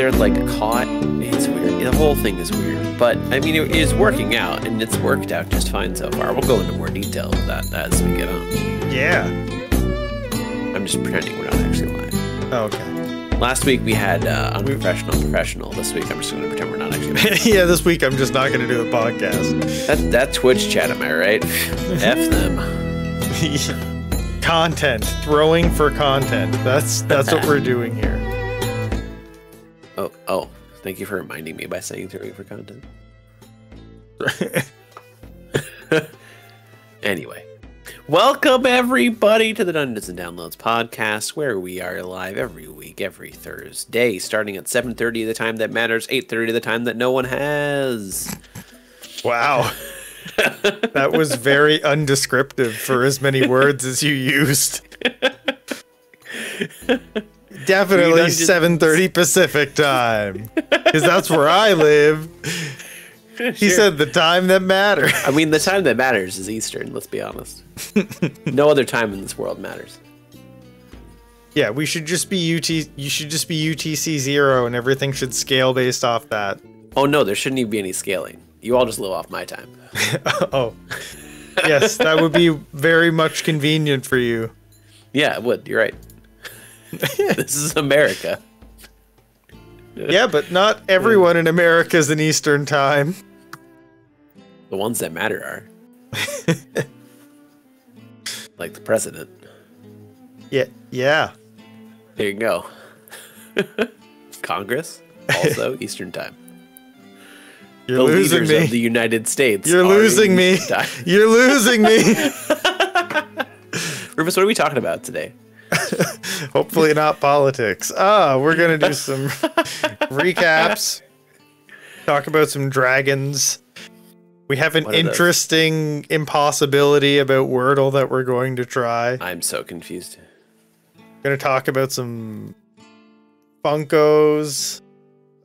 they're like caught. It's weird. The whole thing is weird. But I mean, it is working out, and it's worked out just fine so far. We'll go into more detail of that as we get on. Yeah. I'm just pretending we're not actually live. Oh, okay. Last week we had uh, unprofessional, professional. This week I'm just going to pretend we're not actually. yeah, this week I'm just not going to do the podcast. that that Twitch chat, am I right? F them. content, throwing for content. That's that's what we're doing here. Thank you for reminding me by saying throwing for content. Anyway, welcome everybody to the Dungeons and Downloads podcast, where we are live every week, every Thursday, starting at 7:30 the time that matters, 8:30 the time that no one has. Wow. that was very undescriptive for as many words as you used. Definitely Dungeons- 7:30 Pacific time. Cuz that's where I live. He said the time that matters. I mean, the time that matters is Eastern. Let's be honest. no other time in this world matters. Yeah, we should just be UT you should just be UTC 0 and everything should scale based off that. Oh no, there shouldn't even be any scaling. You all just live off my time. oh. Yes, that would be very much convenient for you. Yeah, it would. You're right. this is America. Yeah, but not everyone in America is in Eastern time. The ones that matter are. like the president. Yeah, yeah. There you go. Congress, also Eastern Time. You're the losing leaders me. of the United States. You're losing me. You're losing me. Rufus, what are we talking about today? Hopefully not politics. Ah, we're gonna do some recaps. Talk about some dragons. We have an are those? interesting impossibility about Wordle that we're going to try. I'm so confused. Gonna talk about some Funkos,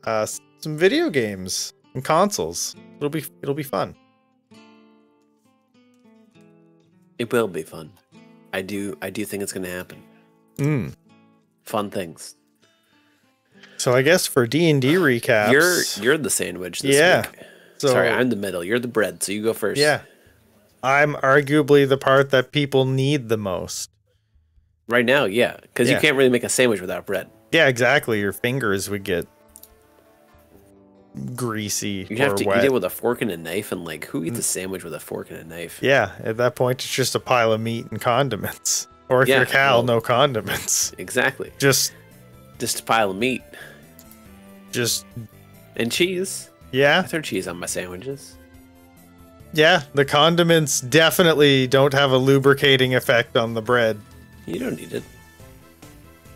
uh, some video games and consoles. It'll be it'll be fun. It will be fun. I do. I do think it's going to happen. Mm. Fun things. So I guess for D and D recaps, You're you're the sandwich. This Yeah. Week. so, Sorry, I'm the middle. You're the bread. So you go first. yeah. I'm arguably the part that people need the most. Right now, yeah, because Yeah. you can't really make a sandwich without bread. Yeah, exactly. Your fingers would get greasy You have to wet. eat it with a fork and a knife, and like, who eats a sandwich with a fork and a knife? yeah, at that point, it's just a pile of meat and condiments. Or if Yeah, you're Cal, well- no condiments. Exactly. Just, Just a pile of meat just, and cheese. I yeah, throw cheese on my sandwiches. yeah. The condiments definitely don't have a lubricating effect on the bread. You don't need it.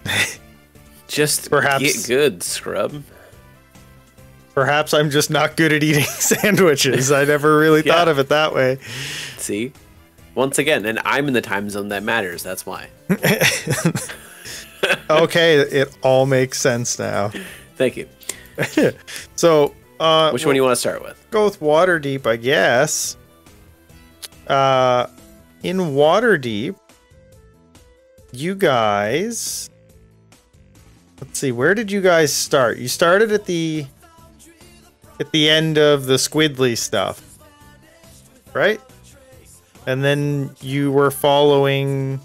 Just Perhaps- get good, scrub. Perhaps I'm just not good at eating sandwiches. I never really Yeah. thought of it that way. See? Once again, and I'm in the time zone that matters. That's why. Okay, it all makes sense now. Thank you. So, uh, Which one do you want to start with? go with Waterdeep, I guess. Uh, in Waterdeep, you guys. Let's see, where did you guys start? You started at the at the end of the Squidly stuff, right? And then you were following.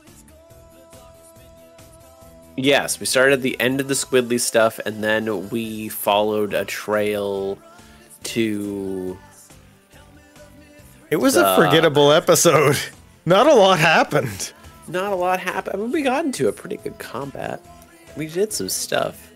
Yes, we started at the end of the Squidly stuff, and then we followed a trail to. It was a forgettable episode. Not a lot happened. Not a lot happened. I mean, we got into a pretty good combat. We did some stuff.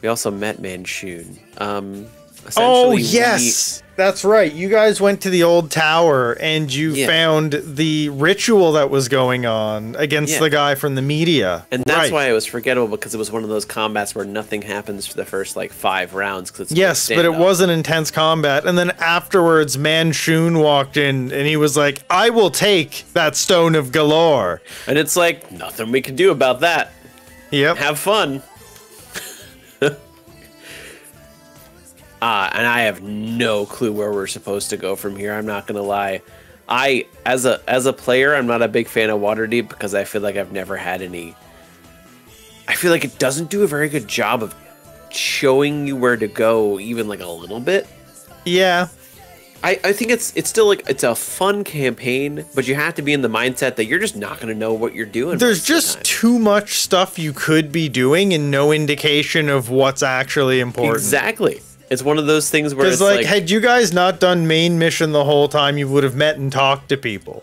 We also met Manshoon. Um, Oh essentially, we- yes, that's right. You guys went to the old tower and you Yeah. found the ritual that was going on against Yeah. the guy from the media. And that's Right. why it was forgettable because it was one of those combats where nothing happens for the first like five rounds. Cause it's Yes, but it standoff. was an intense combat. And then afterwards, Manshoon walked in and he was like, I will take that stone of Golorr. And it's like nothing we can do about that. Yep. Have fun. Uh, and I have no clue where we're supposed to go from here. I'm not gonna lie. I as a as a player, I'm not a big fan of Waterdeep because I feel like I've never had any. I feel like it doesn't do a very good job of showing you where to go even like a little bit. Yeah. I, I think it's it's still like it's a fun campaign, but you have to be in the mindset that you're just not going to know what you're doing. There's of the just too much stuff you could be doing and no indication of what's actually important. exactly. It's one of those things where Because it's like, like, had you guys not done main mission the whole time, you would have met and talked to people.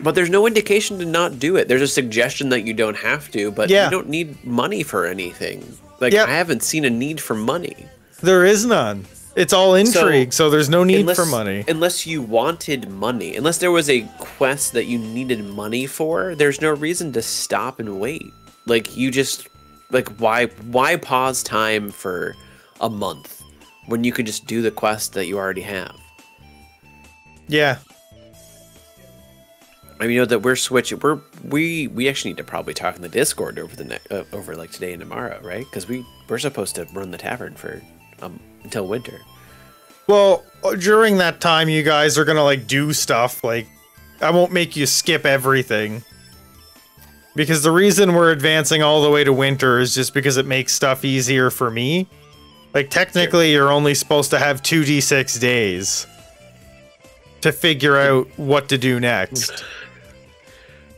but there's no indication to not do it. There's a suggestion that you don't have to, but Yeah. you don't need money for anything. Like Yep. I haven't seen a need for money. There is none. It's all intrigue, so, there's no need for money. Unless you wanted money, unless there was a quest that you needed money for, there's no reason to stop and wait. Like you just like why why pause time for a month when you could just do the quest that you already have? Yeah. I mean, you know that we're switching. We're we we actually need to probably talk in the Discord over the ne- uh, over like today and tomorrow, right? Because we we're supposed to run the tavern for um until winter. Well, uh, during that time, you guys are gonna like do stuff. Like, I won't make you skip everything. Because the reason we're advancing all the way to winter is just because it makes stuff easier for me. Like, technically, you're only supposed to have 2d6 days to figure out what to do next.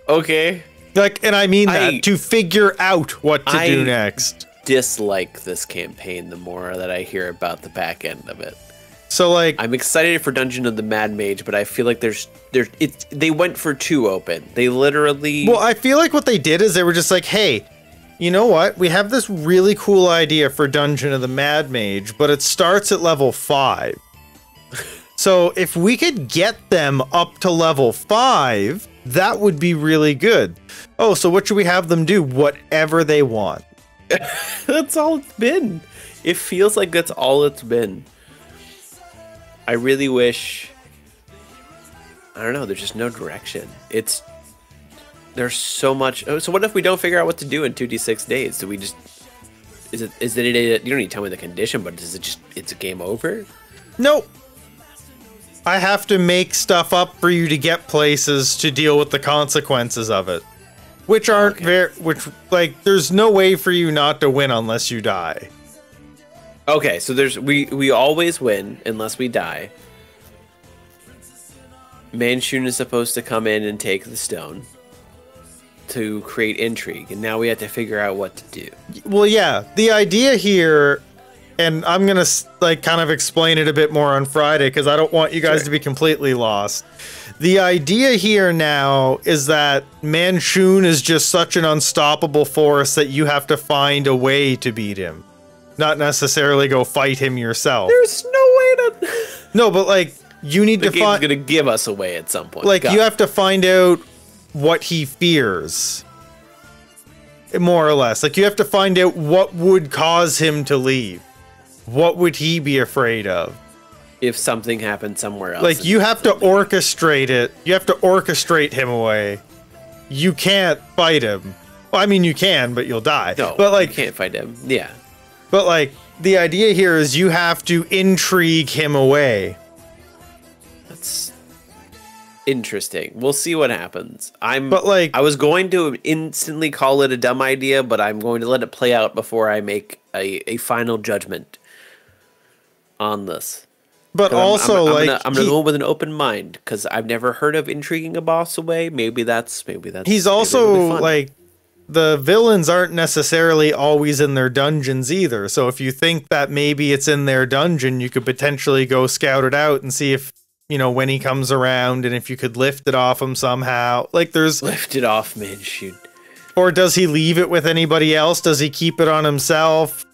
Okay. Like, and I mean that I- to figure out what to do next. Dislike this campaign the more that I hear about the back end of it. So, like, I'm excited for Dungeon of the Mad Mage, but I feel like there's there's it. They went for two open. They literally. Well, I feel like what they did is they were just like, hey, you know what? We have this really cool idea for Dungeon of the Mad Mage, but it starts at level 5. so if we could get them up to level 5, that would be really good. Oh, so what should we have them do? Whatever they want. that's all it's been. It feels like that's all it's been. I really wish. I don't know. There's just no direction. It's there's so much. oh, So what if we don't figure out what to do in two d six days? Do we just? Is it? Is it? a, You don't need to tell me the condition, but is it just? It's a game over. Nope. I have to make stuff up for you to get places to deal with the consequences of it. Which aren't Okay. very which like there's no way for you not to win unless you die. Okay, so there's we we always win unless we die. Manshoon is supposed to come in and take the stone to create intrigue, and now we have to figure out what to do. Well, yeah, the idea here and I'm going to like kind of explain it a bit more on Friday cuz I don't want you guys Sure. to be completely lost. The idea here now is that Manshoon is just such an unstoppable force that you have to find a way to beat him. Not necessarily go fight him yourself. There's no way to. No, but like you need the to find gonna give us away at some point. like Got you it. have to find out what he fears. More or less. Like you have to find out what would cause him to leave. What would he be afraid of? if something happened somewhere else. Like you have to orchestrate it. You have to orchestrate him away. You can't fight him. Well, I mean you can, but you'll die. no, but like you can't fight him. Yeah, but like the idea here is you have to intrigue him away. Interesting. We'll see what happens. I'm. But like I was going to instantly call it a dumb idea, but I'm going to let it play out before I make a, a final judgment on this. but I'm- also I'm, I'm like gonna, I'm gonna he- go with an open mind because I've never heard of intriguing a boss away. Maybe that's maybe that's. he's also like the villains aren't necessarily always in their dungeons either. So if you think that maybe it's in their dungeon, you could potentially go scout it out and see if you know when he comes around and if you could lift it off him somehow. Like there's lift it off. Shoot. or does he leave it with anybody else? Does he keep it on himself?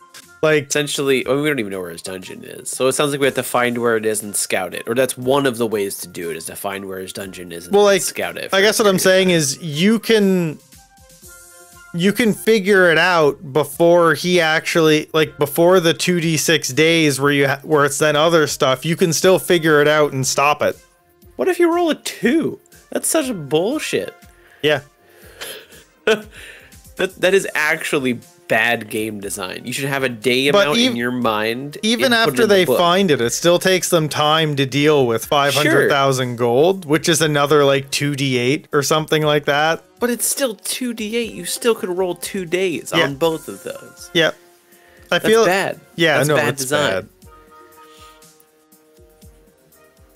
Like Essentially, well, we don't even know where his dungeon is. So it sounds like we have to find where it is and scout it. Or that's one of the ways to do it is to find where his dungeon is and well like scout it. I guess what I'm saying is you can you can figure it out before he actually like before the 2d6 days where you ha- where it's then other stuff you can still figure it out and stop it What if you roll a two? That's such bullshit. yeah That that is actually bad game design. You should have a day But amount in your mind. even and put it after in the they find it it still takes them time to deal with 500,000 gold which is another like 2d8 or something like that But it's still two d eight. You still could roll two days Yeah. on both of those. yep I That's feel bad. Yeah, That's no, bad it's design. bad.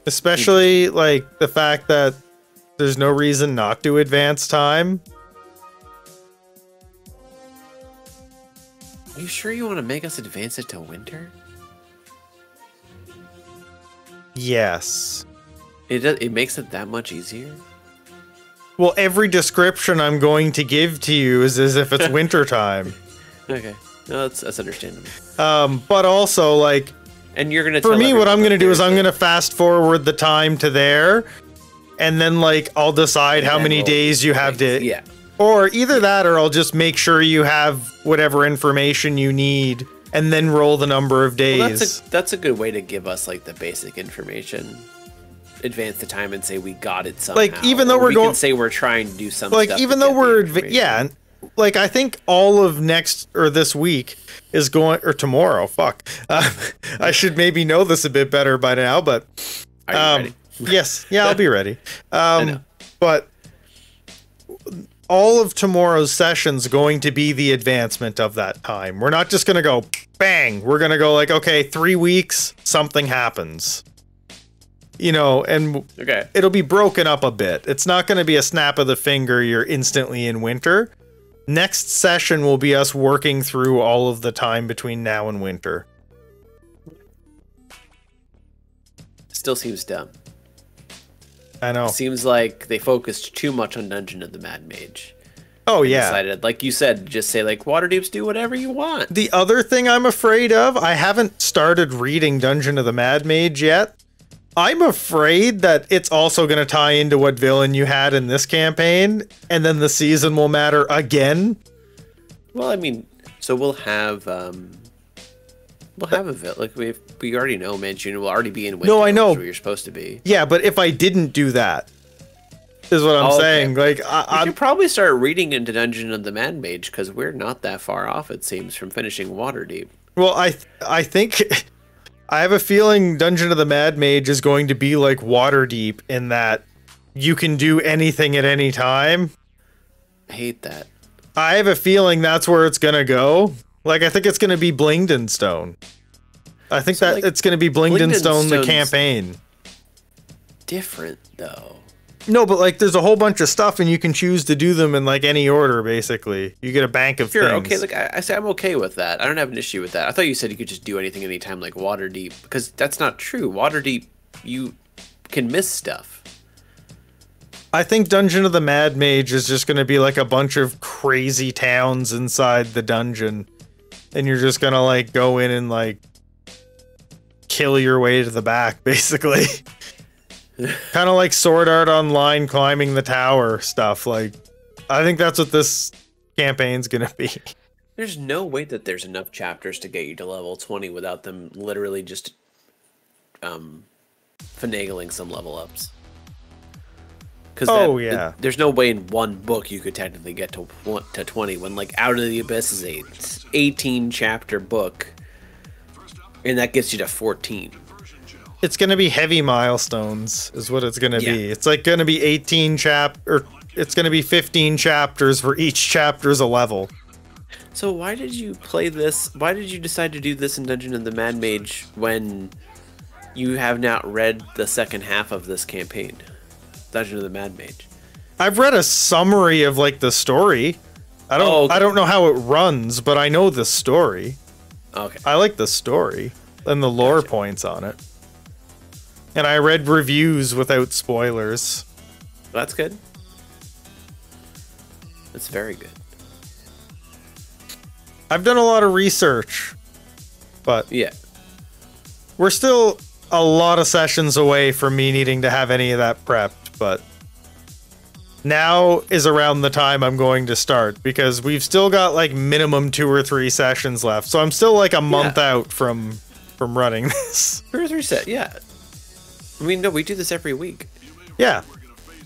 Especially like the fact that there's no reason not to advance time. Are you sure you want to make us advance it to winter? Yes. It does, it makes it that much easier. Well, every description I'm going to give to you is as if it's wintertime. Okay, no, that's that's understandable. Um, but also like And you're gonna for me, what I'm gonna do is I'm gonna fast forward the time to there, and then like I'll decide how many days you have to. Yeah, Or either that, or I'll just make sure you have whatever information you need, and then roll the number of days. well, that's a that's a good way to give us like the basic information. Advance the time and say we got it somehow. Like, even though Or we're we going- say we're trying to do something. like even though we're yeah like i think all of next or this week is going or tomorrow fuck. Uh, i should maybe know this a bit better by now but um yes. Yeah i'll be ready. Um but all of tomorrow's sessions going to be the advancement of that time. We're not just going to go bang. We're going to go like okay 3 weeks something happens you know and Okay. it'll be broken up a bit. It's not going to be a snap of the finger, you're instantly in winter. Next session will be us working through all of the time between now and winter. Still seems dumb. I know. Seems like they focused too much on Dungeon of the Mad Mage. Oh, yeah. Decided, like you said, just say like water Waterdeeps do whatever you want. The other thing I'm afraid of, I haven't started reading Dungeon of the Mad Mage yet. I'm afraid that it's also going to tie into what villain you had in this campaign, and then the season will matter again. Well, I mean, so we'll have um, we'll have a vil like we we already know Manshoon will already be in winter. No, I know. Where you're supposed to be. Yeah, but if I didn't do that, is what I'm Oh, okay. saying. Like, I, should probably start reading into Dungeon of the Mad Mage because we're not that far off, it seems, from finishing Waterdeep. Well, I I think I have a feeling Dungeon of the Mad Mage is going to be like Waterdeep in that you can do anything at any time. I hate that. I have a feeling that's where it's gonna go. Like I think it's gonna be Blingdenstone. I think So, that like, it's gonna be Blingdenstone the campaign. Different though. No, but like there's a whole bunch of stuff and you can choose to do them in like any order basically. You get a bank of Sure, things. okay. Like I, I say, I'm okay with that. I don't have an issue with that. I thought you said you could just do anything anytime, like Waterdeep, because that's not true. Waterdeep, you can miss stuff. I think Dungeon of the Mad Mage is just going to be like a bunch of crazy towns inside the dungeon. And you're just going to like go in and like kill your way to the back, basically. kind of like Sword Art Online climbing the tower stuff. Like, I think that's what this campaign's going to be. There's no way that there's enough chapters to get you to level 20 without them literally just um finagling some level ups. Cuz Oh, yeah. there's no way in one book you could technically get to one, to 20 when like Out of the Abyss is a 18 chapter book and that gets you to 14. It's going to be heavy milestones, is what it's going to Yeah. be. It's like going to be 18 chap or it's going to be 15 chapters for each chapter's a level. So why did you play this? Why did you decide to do this in Dungeon of the Mad Mage when you have not read the second half of this campaign? Dungeon of the Mad Mage. I've read a summary of like the story. I don't Oh, okay. I don't know how it runs, but I know the story. Okay. I like the story and the lore points on it. And I read reviews without spoilers. That's good. That's very good. I've done a lot of research, but Yeah. we're still a lot of sessions away from me needing to have any of that prepped, but now is around the time I'm going to start because we've still got like minimum 2 or 3 sessions left. So I'm still like a month out from from running this. Two or three set, yeah. I mean, no, we do this every week. yeah.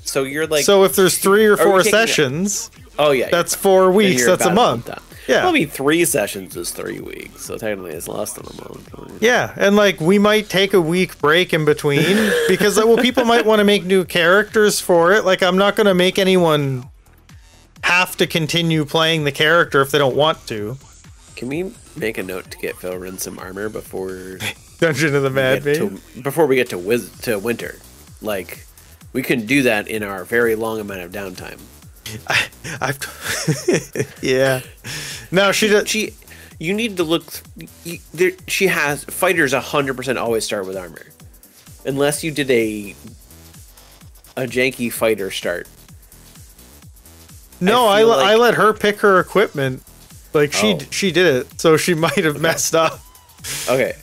So you're like, so if there's 3 or 4 taking a- sessions, oh yeah, that's 4 weeks, that's a month. Yeah. Well, I mean, three sessions is three weeks, so technically it's less than a month. Yeah, and like we might take a week break in between because well, people might want to make new characters for it. Like I'm not going to make anyone have to continue playing the character if they don't want to. Can we make a note to get Philrin some armor before Dungeon of the Mad to, before we get to wiz- to winter? Like, we can do that in our very long amount of downtime. I've yeah. No, she does. She, you need to look. You, there, she has fighters. hundred percent always start with armor, unless you did a a janky fighter start. No, I, feel le- I let her pick her equipment. Like she Oh. she did it, so she might have messed up. Okay,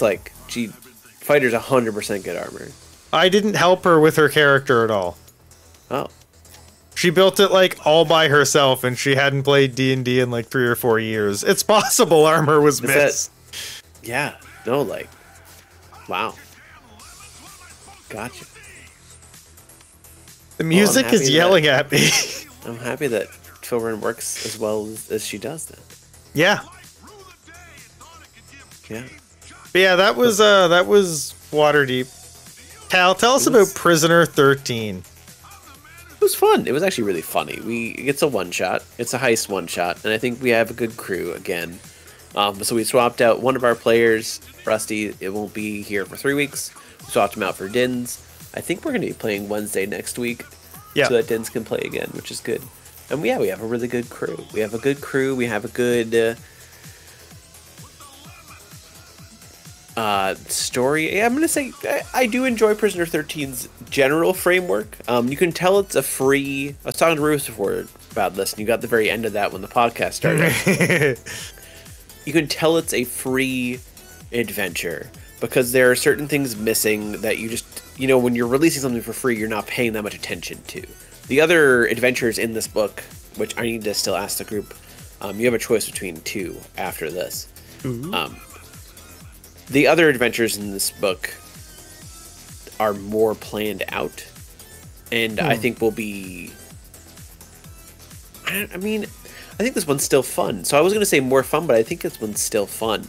it's like she fighters hundred percent good armor. I didn't help her with her character at all. Oh, She built it like all by herself, and she hadn't played D and D in like three or four years. It's possible armor was that- missed. yeah. No, like, wow. Gotcha. The music happy is that- yelling at me. I'm happy that Philrin works as well as, as she does. Then, yeah, yeah. But yeah, that was uh that was Waterdeep. Cal, tell us about Prisoner Thirteen. It was fun. It was actually really funny. We it's a one shot. It's a heist one shot, and I think we have a good crew again. Um, so we swapped out one of our players, Rusty. It won't be here for three weeks. We swapped him out for Dins. I think we're going to be playing Wednesday next week, Yeah, so that Dins can play again, which is good. And yeah, we have a really good crew. We have a good crew. We have a good uh, uh, story. Yeah, I'm gonna say I, I do enjoy Prisoner 13's general framework. Um, you can tell it's a free. I was talking to Bruce before about this, and you got the very end of that when the podcast started. you can tell it's a free adventure because there are certain things missing that you just you know when you're releasing something for free you're not paying that much attention to the other adventures in this book which i need to still ask the group um, you have a choice between two after this um, the other adventures in this book are more planned out and i think will be I, I mean i think this one's still fun. So i was going to say more fun but i think this one's still fun.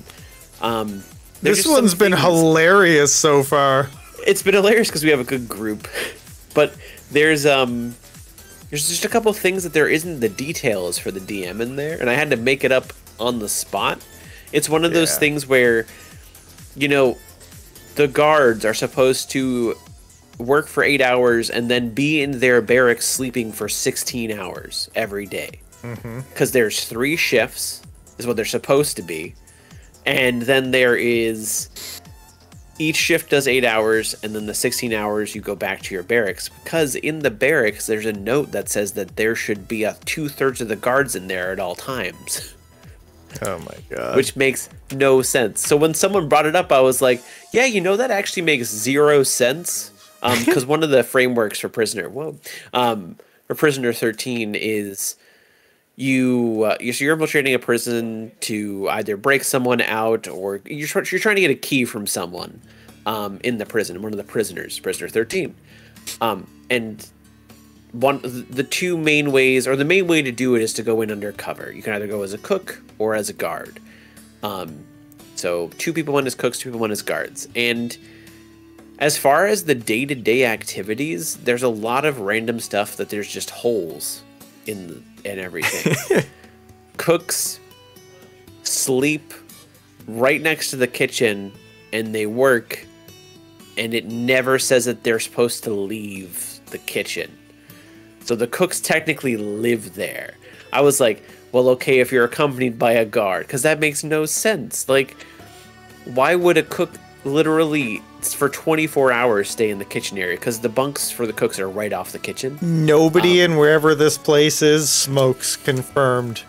Um, this one's been things- hilarious so far. it's been hilarious because we have a good group but there's um there's just a couple things that there isn't the details for the dm in there and i had to make it up on the spot. It's one of those things where you know the guards are supposed to work for eight hours and then be in their barracks sleeping for 16 hours every day. Mm-hmm. Because there's three shifts is what they're supposed to be. And then there is each shift does eight hours and then the 16 hours you go back to your barracks. Because in the barracks there's a note that says that there should be a two-thirds of the guards in there at all times Oh my god. which makes no sense so when someone brought it up i was like yeah you know that actually makes zero sense because one of the frameworks for prisoner whoa um, for prisoner 13 is you uh, you're, so you're infiltrating a prison to either break someone out or you're, you're trying to get a key from someone um, in the prison one of the prisoners prisoner 13 um, and one the two main ways or the main way to do it is to go in undercover. You can either go as a cook or as a guard. Um, so two people one as cooks two people one as guards. And as far as the day-to-day activities there's a lot of random stuff that there's just holes in in everything. Cooks sleep right next to the kitchen and they work and it never says that they're supposed to leave the kitchen so the cooks technically live there i was like well okay if you're accompanied by a guard because that makes no sense like why would a cook literally for 24 hours stay in the kitchen area because the bunks for the cooks are right off the kitchen Nobody um, in wherever this place is smokes confirmed.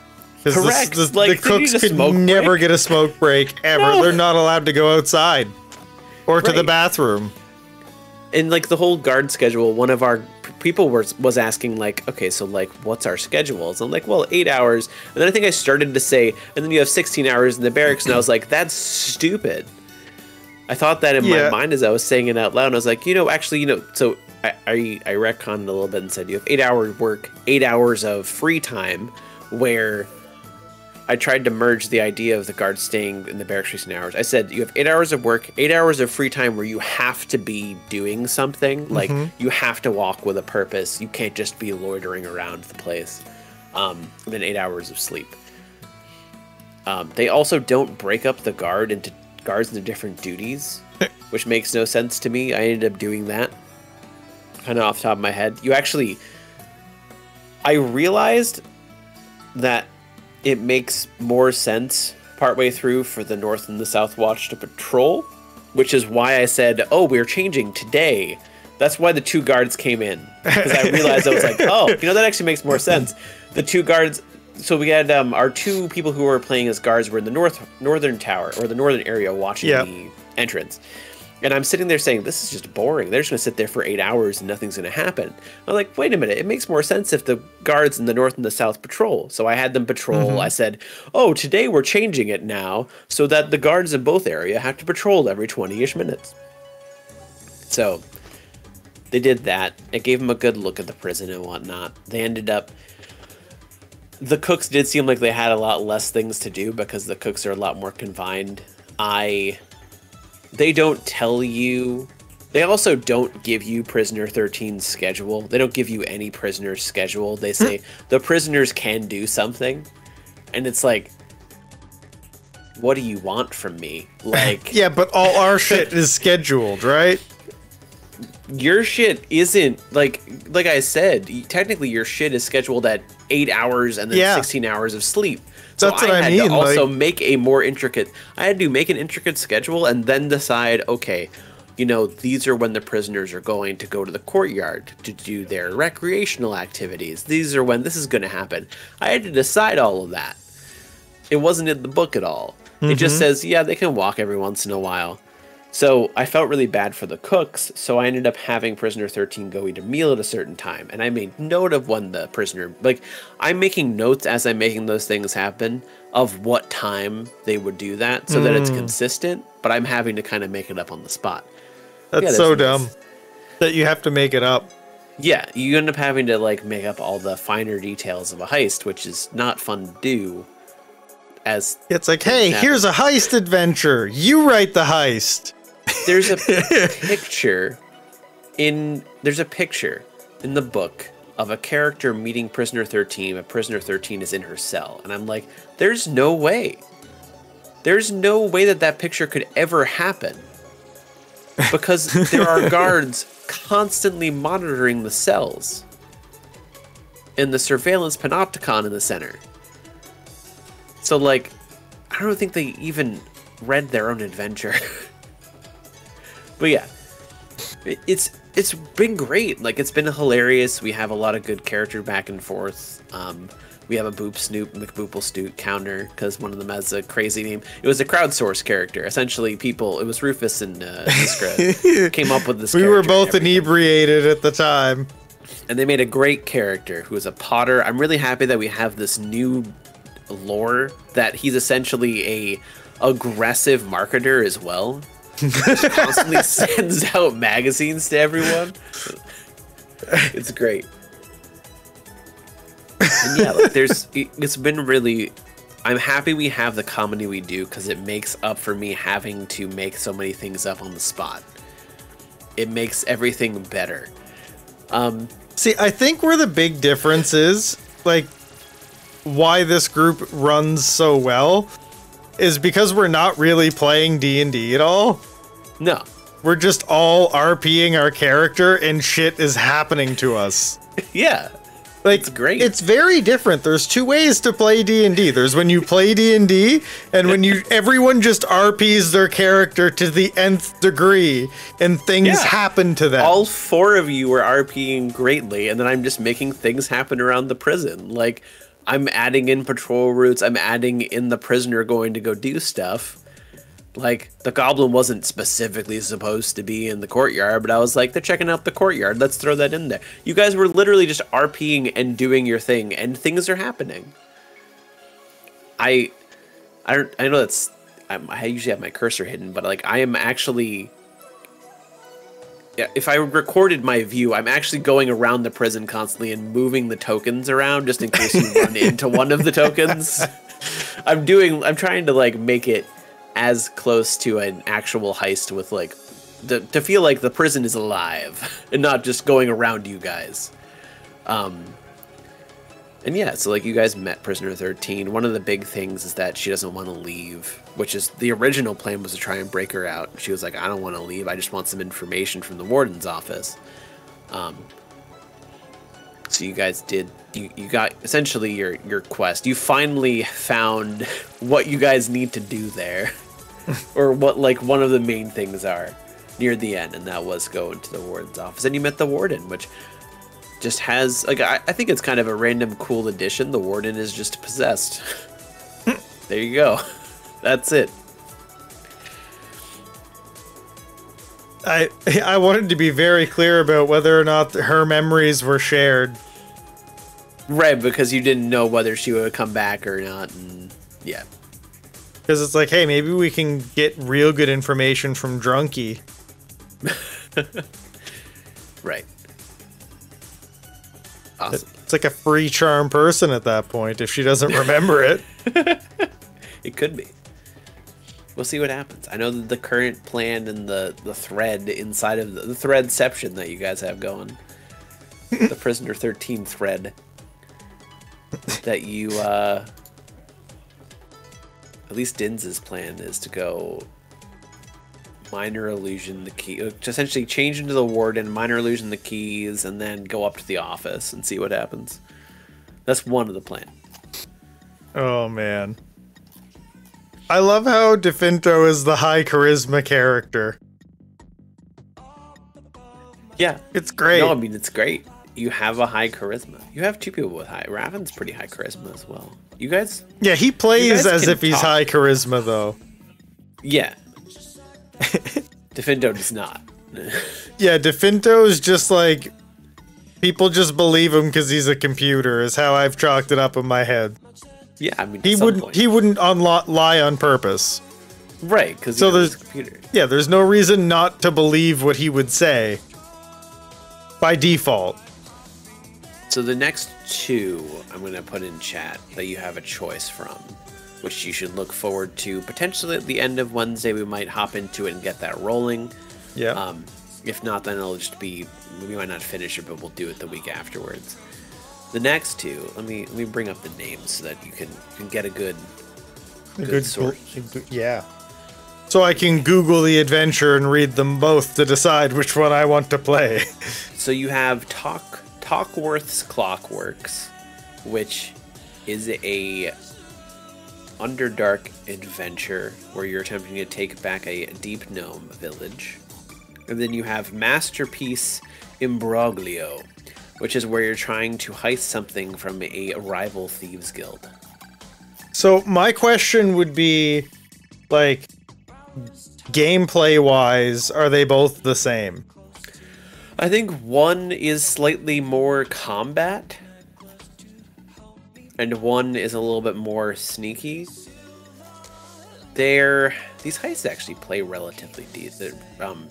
this- Correct. this- Like, the cooks could never break. get a smoke break ever. No. They're not allowed to go outside or to the bathroom. And like the whole guard schedule one of our people was was asking like okay so like what's our schedules? I'm like well eight hours. And then i think i started to say and then you have 16 hours in the barracks. And i was like that's stupid. I thought that in Yeah. my mind as i was saying it out loud and i was like you know actually you know so i i, I retconned a little bit and said you have eight hours work eight hours of free time where I tried to merge the idea of the guard staying in the barracks for 16 hours. I said you have eight hours of work, eight hours of free time where you have to be doing something. Like you have to walk with a purpose. You can't just be loitering around the place. Um, and then eight hours of sleep. Um, they also don't break up the guard into guards into different duties, which makes no sense to me. I ended up doing that kind of off the top of my head. You actually, I realized that it makes more sense partway through for the North and the South Watch to patrol, which is why I said, "Oh, we're changing today." That's why the two guards came in because I realized I was like, "Oh, you know that actually makes more sense." The two guards. So we had um, our two people who were playing as guards were in the north northern tower or the northern area watching Yep. the entrance. And I'm sitting there saying, this is just boring. They're just going to sit there for eight hours and nothing's going to happen. I'm like, wait a minute. It makes more sense if the guards in the north and the south patrol. So I had them patrol. Mm-hmm. I said, oh, today we're changing it now so that the guards in both area have to patrol every 20 ish minutes. So they did that. It gave them a good look at the prison and whatnot. They ended up. The cooks did seem like they had a lot less things to do because the cooks are a lot more confined. I they don't tell you they also don't give you prisoner 13's schedule. They don't give you any prisoner's schedule. They say the prisoners can do something. And it's like what do you want from me? Like Yeah, but all our shit is scheduled, right? your shit isn't like like i said technically your shit is scheduled at eight hours and then Yeah. 16 hours of sleep so That's what I had mean, to also like- make a more intricate i had to make an intricate schedule and then decide okay you know these are when the prisoners are going to go to the courtyard to do their recreational activities. These are when this is going to happen. I had to decide all of that. It wasn't in the book at all. It just mm-hmm. says yeah they can walk every once in a while so I felt really bad for the cooks, so I ended up having prisoner 13 go eat a meal at a certain time. And I made note of when the prisoner like I'm making notes as I'm making those things happen of what time they would do that so that it's mm. consistent, but I'm having to kind of make it up on the spot. That's Yeah, so nice. dumb that you have to make it up. Yeah, you end up having to like make up all the finer details of a heist, which is not fun to do as It's like, hey, here's a heist adventure. You write the heist. There's a picture in there's a picture in the book of a character meeting prisoner 13 but prisoner 13 is in her cell and i'm like there's no way. There's no way that that picture could ever happen. Because there are guards constantly monitoring the cells and the surveillance panopticon in the center. So like i don't think they even read their own adventure but yeah it- it's it's been great like it's been hilarious we have a lot of good character back and forth um we have a boop snoop mcboople stoot counter because one of them has a crazy name it was a crowdsource character essentially people it was rufus and uh, Iskra came up with this We were both inebriated at the time. and they made a great character who is a potter. I'm really happy that we have this new lore that he's essentially a aggressive marketer as well. Constantly sends out magazines to everyone. It's great. And yeah, like there's it- it's been really I'm happy we have the comedy we do because it makes up for me having to make so many things up on the spot. It makes everything better. Um, See, I think where the big difference is, like, why this group runs so well, is because we're not really playing D and D at all. No, We're just all RPing our character, and shit is happening to us. yeah, Like It's great. It's very different. There's two ways to play D and D. There's when you play D and D, and when you everyone just RPs their character to the nth degree, and things Yeah. happen to them. all four of you are RPing greatly, and then I'm just making things happen around the prison. Like, I'm adding in patrol routes, I'm adding in the prisoner going to go do stuff. Like, the goblin wasn't specifically supposed to be in the courtyard, but I was like, they're checking out the courtyard, let's throw that in there. You guys were literally just RPing and doing your thing, and things are happening. I, I don't, I know that's, I'm, I usually have my cursor hidden, but like, I am actually yeah, if I recorded my view, I'm actually going around the prison constantly and moving the tokens around just in case you run into one of the tokens. I'm doing I'm trying to like make it as close to an actual heist with like the, to feel like the prison is alive and not just going around you guys. Um And yeah, so like you guys met Prisoner 13. One of the big things is that she doesn't want to leave, which is the original plan was to try and break her out. She was like, I don't want to leave. I just want some information from the warden's office. Um, so you guys did you, you got essentially your your quest. You finally found what you guys need to do there. or what like one of the main things are near the end, and that was go into the warden's office. And you met the warden, which just has like I, I think it's kind of a random cool addition. The warden is just possessed. there you go. That's it. I I wanted to be very clear about whether or not her memories were shared. Right, because you didn't know whether she would come back or not, and yeah. Because it's like, hey, maybe we can get real good information from Drunky. right. Awesome. It's like a free charm person at that point if she doesn't remember it. it could be. We'll see what happens. I know that the current plan and the, the thread inside of the, the threadception that you guys have going, the Prisoner 13 thread, that you, uh, at least Din's plan is to go minor illusion the key, uh, essentially change into the warden, minor illusion the keys, and then go up to the office and see what happens. That's one of the plan. Oh man. I love how Definto is the high charisma character. Yeah. It's great. No, I mean it's great. You have a high charisma. You have two people with high. Raven's pretty high charisma as well. You guys. Yeah, he plays as if he's talk. high charisma though. Yeah. Definto does not. yeah, Definto is just like people just believe him because he's a computer. Is how I've chalked it up in my head. Yeah, I mean he wouldn't point. he wouldn't unlo- lie on purpose. Right, because so there's computer. Yeah, there's no reason not to believe what he would say by default. So the next two I'm going to put in chat that you have a choice from, which you should look forward to. Potentially at the end of Wednesday, we might hop into it and get that rolling. Yeah. Um, if not, then it'll just be we might not finish it, but we'll do it the week afterwards. The next two, let me let me bring up the names so that you can you can get a good a good, good source. yeah. So I can Google the adventure and read them both to decide which one I want to play. so you have Talk Tockworth's Clockworks, which is a Underdark adventure where you're attempting to take back a deep gnome village. And then you have Masterpiece Imbroglio, which is where you're trying to heist something from a rival thieves guild. So my question would be like gameplay wise, are they both the same? I think one is slightly more combat and one is a little bit more sneaky. They're these heists actually play relatively decent. Um,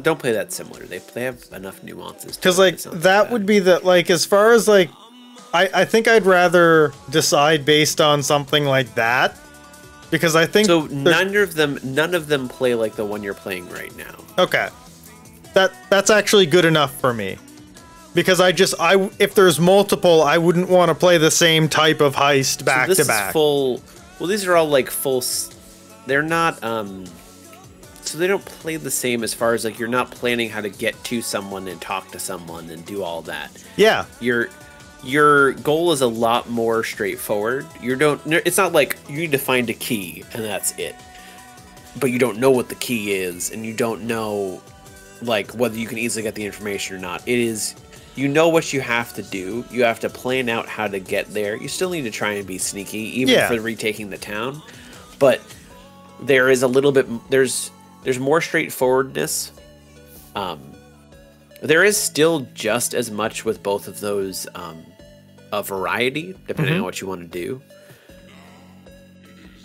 don't play that similar. They they have enough nuances. Because like that would be the like as far as like, I I think I'd rather decide based on something like that, because I think so. None of them none of them play like the one you're playing right now. Okay, that that's actually good enough for me. Because I just I if there's multiple, I wouldn't want to play the same type of heist back so to back. full. Well, these are all like full. They're not um so they don't play the same as far as like you're not planning how to get to someone and talk to someone and do all that. Yeah. Your your goal is a lot more straightforward. You don't it's not like you need to find a key and that's it. But you don't know what the key is and you don't know like whether you can easily get the information or not. It is you know what you have to do. You have to plan out how to get there. You still need to try and be sneaky even yeah. for retaking the town. But there is a little bit there's there's more straightforwardness. Um, there is still just as much with both of those um, a variety, depending mm-hmm. on what you want to do.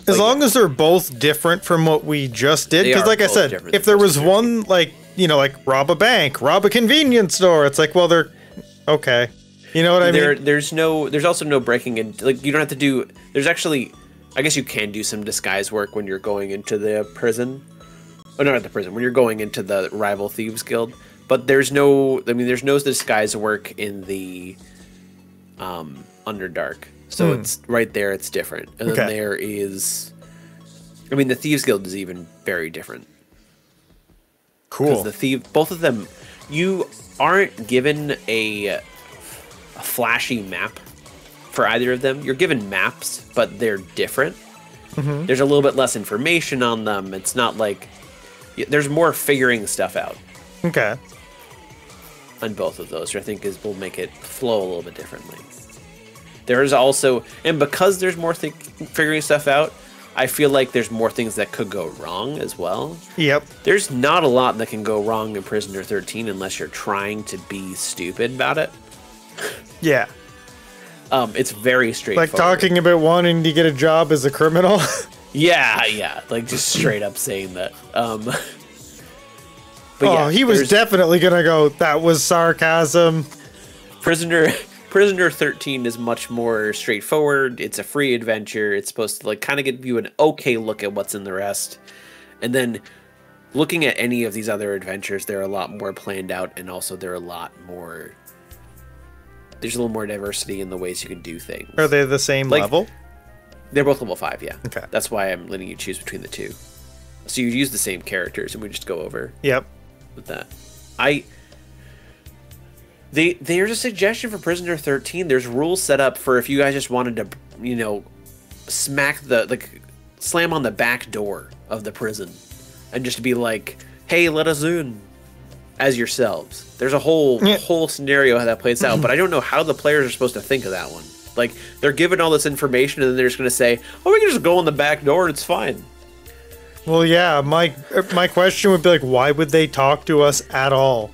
As like, long as they're both different from what we just did, because like I said, if there was one like you know like rob a bank, rob a convenience store, it's like well they're okay. You know what I there, mean? There's no, there's also no breaking in. Like you don't have to do. There's actually, I guess you can do some disguise work when you're going into the prison oh not at the prison when you're going into the rival thieves guild but there's no i mean there's no disguise work in the um, Underdark. So Hmm. it's right there. It's different, and then there is. I mean, the Thieves Guild is even very different. Cool. The thief, both of them, you aren't given a, a flashy map for either of them. You're given maps, but they're different. There's a little bit less information on them. It's not like there's more figuring stuff out okay. on both of those, which I think is will make it flow a little bit differently. There is also, and because there's more think, figuring stuff out, I feel like there's more things that could go wrong as well. Yep. There's not a lot that can go wrong in Prisoner 13 unless you're trying to be stupid about it. Yeah. Um, it's very straightforward. Like talking about wanting to get a job as a criminal. Yeah, yeah, like just straight up saying that. Um, but oh, yeah, he was definitely gonna go. That was sarcasm. Prisoner. Prisoner 13 is much more straightforward. It's a free adventure. It's supposed to like kind of give you an okay look at what's in the rest. And then looking at any of these other adventures, they're a lot more planned out and also they're a lot more there's a little more diversity in the ways you can do things. Are they the same Like- level? They're both level five, yeah. Okay. That's why I'm letting you choose between the two. So you use the same characters, and we just go over Yep. with that. I. They there's a suggestion for Prisoner 13. There's rules set up for if you guys just wanted to, you know, smack the like slam on the back door of the prison, and just be like, "Hey, let us in," as yourselves. There's a whole Yeah. whole scenario how that plays out, but I don't know how the players are supposed to think of that one. Like they're given all this information, and then they're just gonna say, "Oh, we can just go in the back door and it's fine." Well, yeah. My my question would be like, why would they talk to us at all?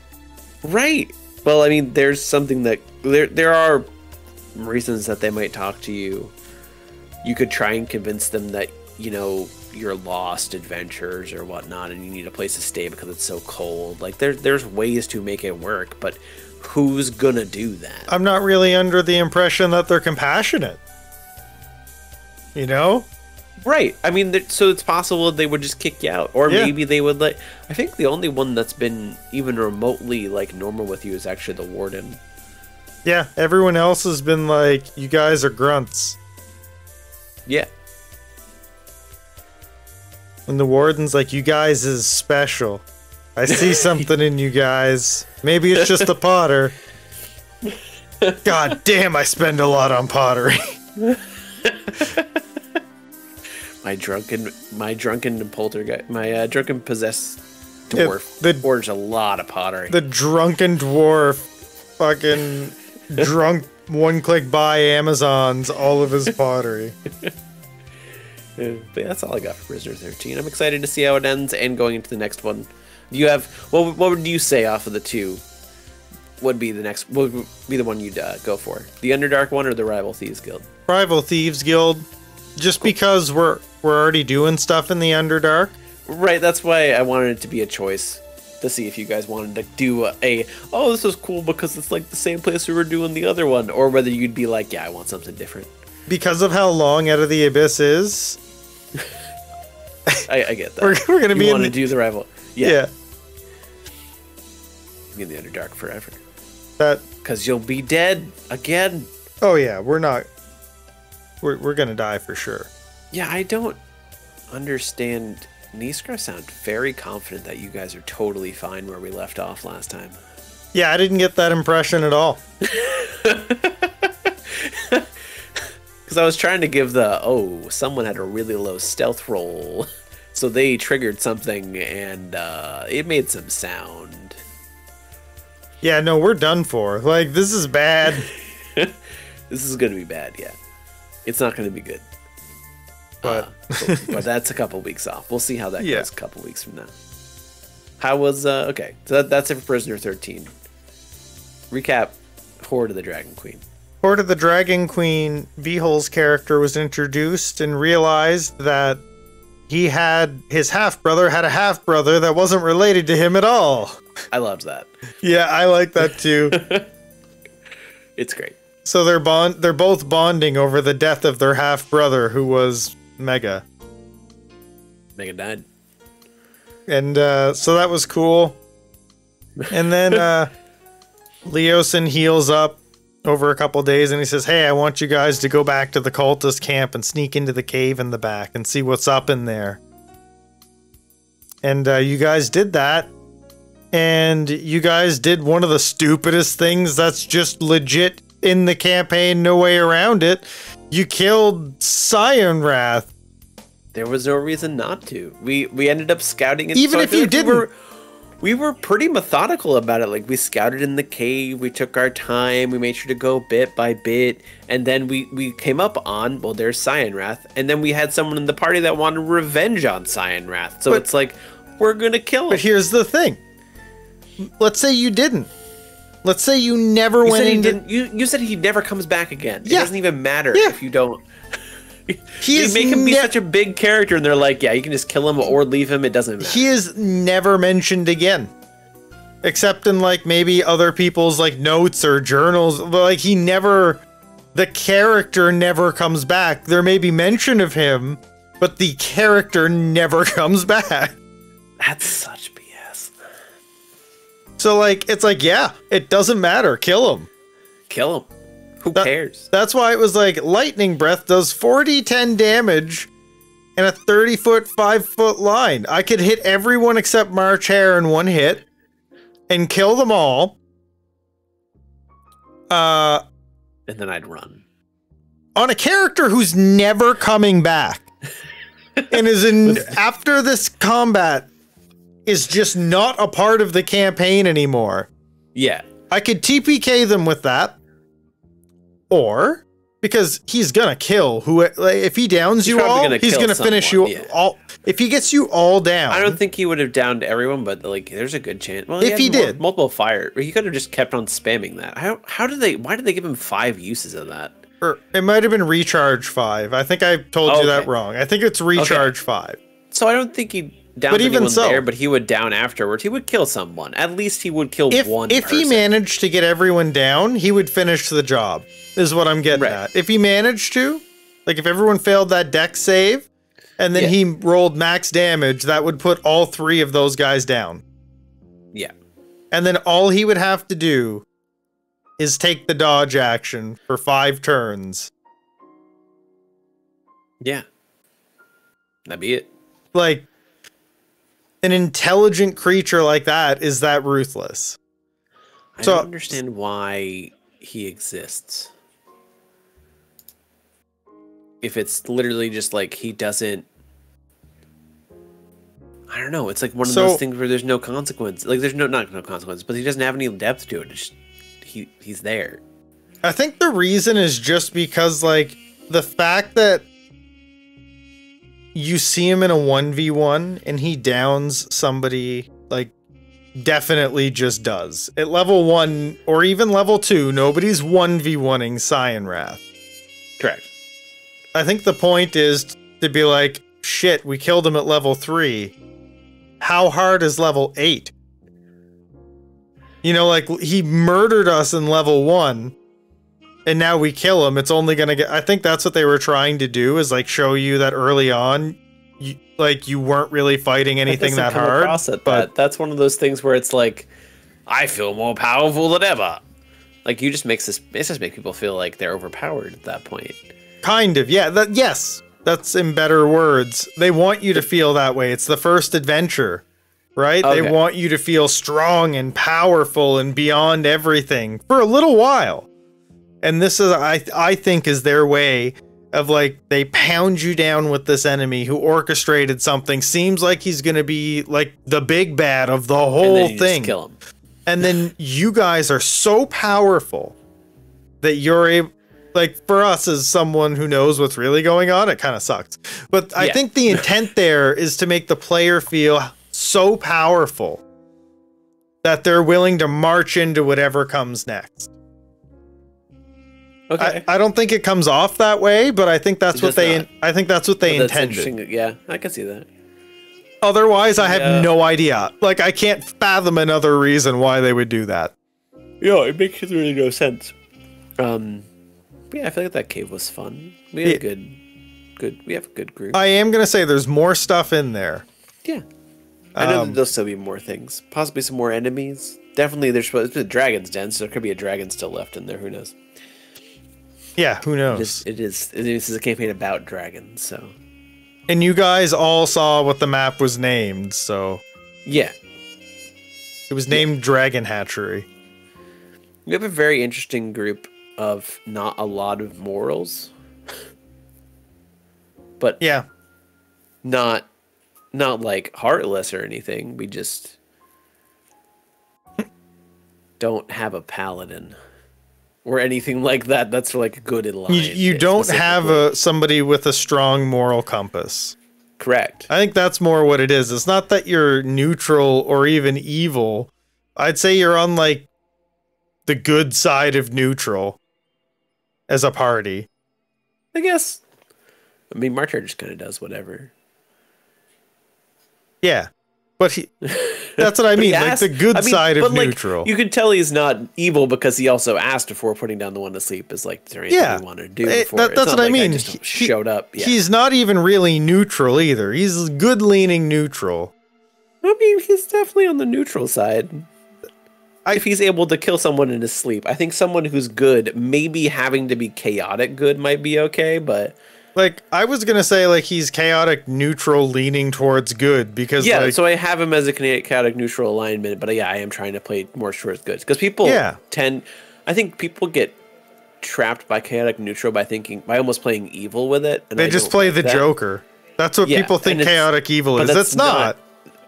Right. Well, I mean, there's something that there there are reasons that they might talk to you. You could try and convince them that you know you're lost adventures or whatnot, and you need a place to stay because it's so cold. Like there's there's ways to make it work, but who's gonna do that? I'm not really under the impression that they're compassionate. You know? Right. I mean, so it's possible they would just kick you out, or Yeah. maybe they would let. I think the only one that's been even remotely like normal with you is actually the warden. Yeah. Everyone else has been like, you guys are grunts. Yeah. And the warden's like, you guys is special. I see something in you guys. Maybe it's just the potter. God damn, I spend a lot on pottery. My drunken, my drunken poltergeist, my uh, drunken possessed Yeah, dwarf the- orders a lot of pottery. the drunken dwarf fucking drunk one click buy Amazons all of his pottery. But yeah, that's all I got for Prisoner 13. I'm excited to see how it ends and going into the next one. You have what? would- What would you say off of the two? Would be the next? Would be the one you'd uh, go for? The Underdark one or the Rival Thieves Guild? Rival Thieves Guild. Just because we're we're already doing stuff in the Underdark. Right. That's why I wanted it to be a choice to see if you guys wanted to do a, a oh this is cool because it's like the same place we were doing the other one, or whether you'd be like yeah I want something different. Because of how long Out of the Abyss is, I, I get that. we're, we're gonna you be in want to do the rival. yeah. Yeah, in the Underdark forever. That Because you'll be dead again. oh yeah, we're not we're we're gonna die for sure. Yeah, I don't understand. Niskra sound very confident that you guys are totally fine where we left off last time. Yeah, I didn't get that impression at all. Because I was trying to give the, oh, someone had a really low stealth roll. So they triggered something and uh, it made some sound. Yeah, no, we're done for. Like this is bad. This is going to be bad, yeah. It's not going to be good. But Uh, but, but that's a couple weeks off. We'll see how that Yeah. goes a couple weeks from now. How was uh okay? So that, that's it for Prisoner 13. Recap Hoard of the Dragon Queen. Hoard of the Dragon Queen, Behol's character was introduced and realized that he had his half brother had a half brother that wasn't related to him at all. I loved that. Yeah, I like that too. It's great. so they're bond they're both bonding over the death of their half brother who was Mega. Mega died. And uh, so that was cool. And then uh, Leosin heals up over a couple days and he says, Hey, I want you guys to go back to the cultist camp and sneak into the cave in the back and see what's up in there. And uh, you guys did that. And you guys did one of the stupidest things that's just legit in the campaign, no way around it. You killed Cyan Wrath. There was no reason not to. We we ended up scouting. Even so if you didn't. were, we were pretty methodical about it. Like we scouted in the cave, we took our time, we made sure to go bit by bit, and then we we came up on well, there's Cyan Wrath, and then we had someone in the party that wanted revenge on Cyan Wrath. So But- it's like we're gonna kill him. But here's the thing. Let's say you didn't. Let's say you never you went said he into. didn't. You you said he never comes back again. It doesn't even matter Yeah. if you don't. He is make him be such a big character, and they're like, yeah, you can just kill him or leave him. It doesn't matter. he is never mentioned again except in like maybe other people's like notes or journals but like he never the character never comes back there may be mention of him but the character never comes back That's such BS. so like it's like yeah it doesn't matter kill him Kill him. Who That- cares? that's why it was like lightning breath does 40 10 damage in a 30 foot 5 foot line i could hit everyone except march hare in one hit and kill them all uh And then I'd run. on a character who's never coming back and is in after this combat is just not a part of the campaign anymore Yeah. I could TPK them with that, or because he's gonna kill who like, if he downs He's you all, gonna he's gonna finish you yeah. all. If he gets you all down, I don't think he would have downed everyone, but like, there's a good chance. Well, If he mul- did. multiple fire, he could have just kept on spamming that. How how did they? Why did they give him five uses of that? or it might have been recharge five. I think I told oh, you that wrong. I think it's recharge five. So I don't think he downed But even so- there, but he would down afterwards. He would kill someone. At least he would kill If one. if he managed to get everyone down, he would finish the job. Is what I'm getting Right. at. If he managed to, like if everyone failed that Dex save, and then Yeah. he rolled max damage, that would put all three of those guys down. yeah, And then all he would have to do is take the dodge action for five turns. yeah, that'd be it. Like, an intelligent creature like that is that ruthless. I So- don't understand why he exists. If it's literally just like he doesn't. I don't know. It's like one of So- those things where there's no consequence. Like there's no not no consequence, but he doesn't have any depth to it. It's just, he he's there. I think the reason is just because, like, the fact that you see him in a 1v1 and he downs somebody, like, definitely just does. At level 1 or even level 2, nobody's 1v1ing Cyan Wrath. Correct. I think the point is to be like, shit, we killed him at level 3. How hard is level 8? You know, like he murdered us in level 1 and now we kill him. It's only going to get I think that's what they were trying to do is like show you that early on you, like you weren't really fighting anything that hard. across it, but that. That's one of those things where it's like, I feel more powerful than ever. Like you just makes this. It just makes people feel like they're overpowered at that point. Kind of, yeah. That yes, that's in better words. They want you to feel that way. It's the first adventure, right? They want you to feel strong and powerful and beyond everything for a little while. And this is, I I think, is their way of like they pound you down with this enemy who orchestrated something. Seems like he's gonna be like the big bad of the And whole thing kill him. and then you guys are so powerful that you're able like for us as someone who knows what's really going on it kind of sucks but i think the intent there is to make the player feel so powerful that they're willing to march into whatever comes next Okay. I, I don't think it comes off that way but i think that's It what they not. i think that's what they That's intended. Yeah, I can see that. otherwise i have Yeah. no idea like i can't fathom another reason why they would do that Yeah, it makes really no sense. Um, but yeah, I feel like that cave was fun. We had Yeah. a good, good. We have a good group. i am gonna say there's more stuff in there yeah, I know Um, that there'll still be more things. Possibly some more enemies. Definitely, there's supposed to be a dragon's den, so there could be a dragon still left in there. Who knows? Yeah, who knows? is, it is. This is a campaign about dragons, so And you guys all saw what the map was named, so yeah. it was named Dragon Hatchery. We have a very interesting group of not a lot of morals, but Yeah. not not like heartless or anything. We just don't have a paladin or anything like that. That's like good in line. You, you don't have a somebody with a strong moral compass. correct. I think that's more what it is. It's not that you're neutral or even evil. I'd say you're on like the good side of neutral as a party. I guess. I mean, Martyr just kind of does whatever. Yeah. But he that's what I mean, like the good I mean, side of like, neutral. you can tell he's not evil because he also asked before putting down the one to sleep. Is like, there anything Yeah. you want to do? Eh, Before? that- that's what I like mean. just He- showed up. Yeah. He's not even really neutral either. He's good leaning neutral. I mean, he's definitely on the neutral side. I- if he's able to kill someone in his sleep, I think someone who's good, maybe having to be chaotic good, might be okay. But Like I was gonna say, like he's chaotic neutral, leaning towards good because yeah, like so I have him as a chaotic neutral alignment. But yeah, I am trying to play more towards good because people Yeah. tend. I think people get trapped by chaotic neutral by thinking by almost playing evil with it. And they I just play like the that. Joker. That's what Yeah, people think chaotic evil is. that's That's not.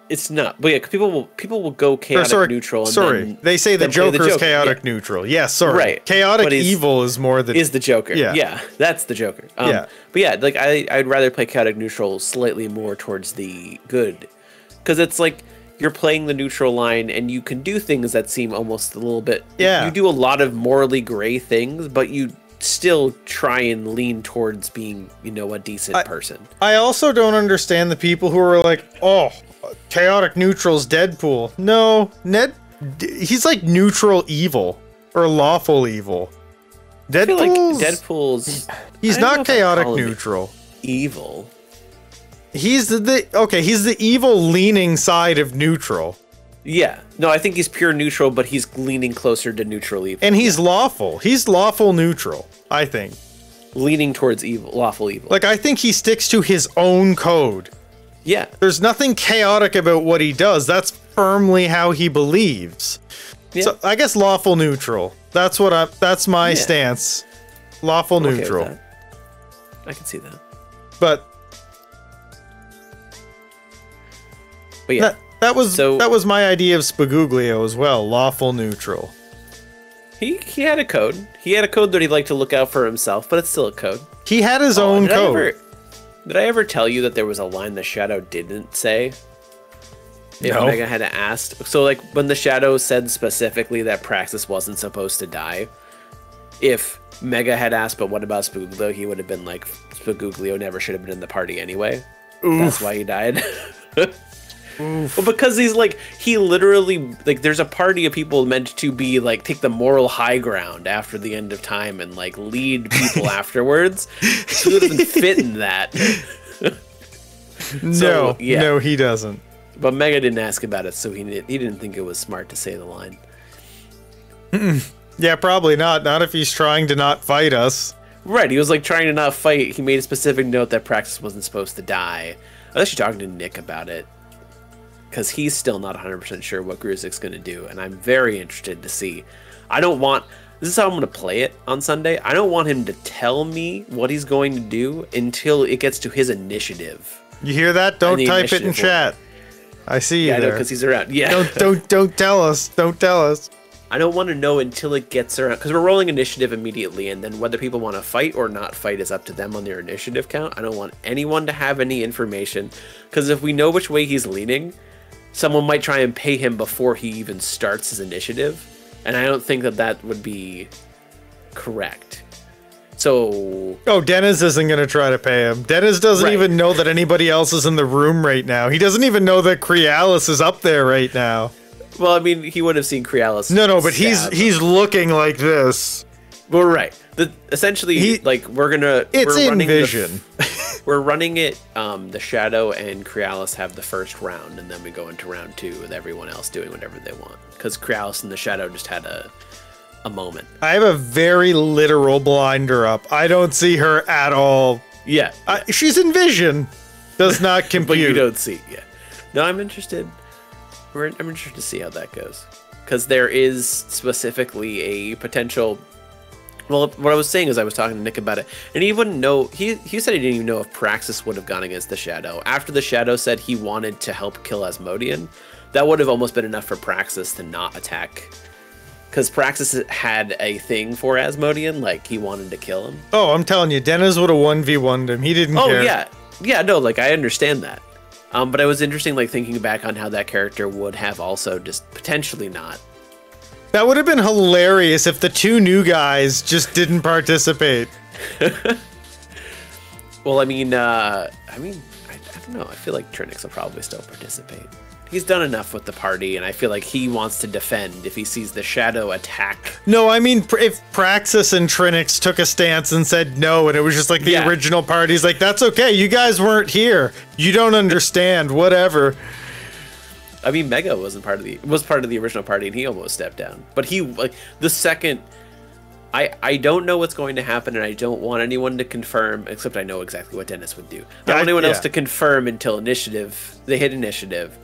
It's not. But yeah, people will people will go chaotic sorry, neutral. And sorry. then- they say the Joker's Joker, chaotic yeah. neutral. Yes, sorry. Right, Chaotic evil is more than is the Joker. Yeah. Yeah, that's the Joker. Um, Yeah. But yeah, like I, I'd rather play chaotic neutral slightly more towards the good, because it's like you're playing the neutral line and you can do things that seem almost a little bit. Yeah. You do a lot of morally gray things, but you still try and lean towards being, you know, a decent I- person. I also don't understand the people who are like, "Oh, chaotic neutral's Deadpool." No, Ned he's like neutral evil or lawful evil. Feel like Deadpool's Deadpool's. he's not chaotic neutral. Evil. He's the, the okay, he's the evil leaning side of neutral. Yeah. No, I think he's pure neutral, but he's leaning closer to neutral evil. And he's lawful. He's lawful neutral, I think. leaning towards evil, lawful evil. Like I think he sticks to his own code. Yeah. There's nothing chaotic about what he does. That's firmly how he believes. Yeah. So I guess lawful neutral. That's what I that's my Yeah. stance. Lawful okay neutral. I can see that. But But yeah, that that was So- that was my idea of Spaguglio as well. Lawful neutral. he he had a code. He had a code that he'd like to look out for himself, but it's still a code. He had his Oh, own code. Did I ever tell you that there was a line the shadow didn't say? If No. Mega had asked. So like when the shadow said specifically that Praxis wasn't supposed to die, if Mega had asked, but what about Spaguglio, he would have been like, Spaguglio never should have been in the party anyway. That's why he died. Well, because he's like he literally like there's a party of people meant to be like take the moral high ground after the end of time and like lead people afterwards. He doesn't fit in that. no, yeah. no, he doesn't. But Mega didn't ask about it, so he didn't, he didn't think it was smart to say the line. Yeah, probably not. Not if he's trying to not fight us. Right, he was like trying to not fight. He made a specific note that Praxis wasn't supposed to die. I was actually talking to Nick about it because he's still not 100% sure what Gruzik's going to do, and I'm very interested to see. I don't want. This is how I'm going to play it on Sunday. I don't want him to tell me what he's going to do until it gets to his initiative. You hear that? Don't type it in chat. I see you Yeah, I know because he's around. Yeah, don't don't don't tell us. Don't tell us. I don't want to know until it gets around because we're rolling initiative immediately, and then whether people want to fight or not fight is up to them on their initiative count. I don't want anyone to have any information because if we know which way he's leaning, someone might try and pay him before he even starts his initiative, and I don't think that that would be correct. So Oh, Dennis isn't going to try to pay him. Dennis doesn't Right. even know that anybody else is in the room right now. He doesn't even know that Crealis is up there right now. well, I mean, he would have seen Crealis. No, no, but he's stab. he's looking like this. We're right. The, essentially, He- like we're gonna. It's we're in vision. we're running it. Um, the Shadow and Crealis have the first round, and then we go into round two with everyone else doing whatever they want. Because Crealis and the Shadow just had a a moment. I have a very literal blinder up. I don't see her at all. Yeah, I, she's in vision. Does not but compute. you don't see. Yeah, no, I'm interested. We're, I'm interested to see how that goes because there is specifically a potential. Well, what I was saying is I was talking to Nick about it, and he wouldn't know. He he said he didn't even know if Praxis would have gone against the Shadow after the Shadow said he wanted to help kill Asmodian. That would have almost been enough for Praxis to not attack, because Praxis had a thing for Asmodian, like he wanted to kill him. oh, I'm telling you, Dennis would have 1v1'd him. He didn't Oh care. yeah, yeah. No, like I understand that. Um, but it was interesting, like thinking back on how that character would have also just potentially not. That would have been hilarious if the two new guys just didn't participate. Well, I mean, uh, I mean, I, I don't know. I feel like Trinix will probably still participate. He's done enough with the party, and I feel like he wants to defend if he sees the shadow attack. No, I mean, if Praxis and Trinix took a stance and said no, and it was just like the Yeah. original party's like, that's okay. You guys weren't here. You don't understand. Whatever. I mean, Mega wasn't part of the was part of the original party, and he almost stepped down. But he like the second. I, I don't know what's going to happen, and I don't want anyone to confirm. Except I know exactly what Dennis would do. I don't want anyone else to confirm until initiative. They hit initiative.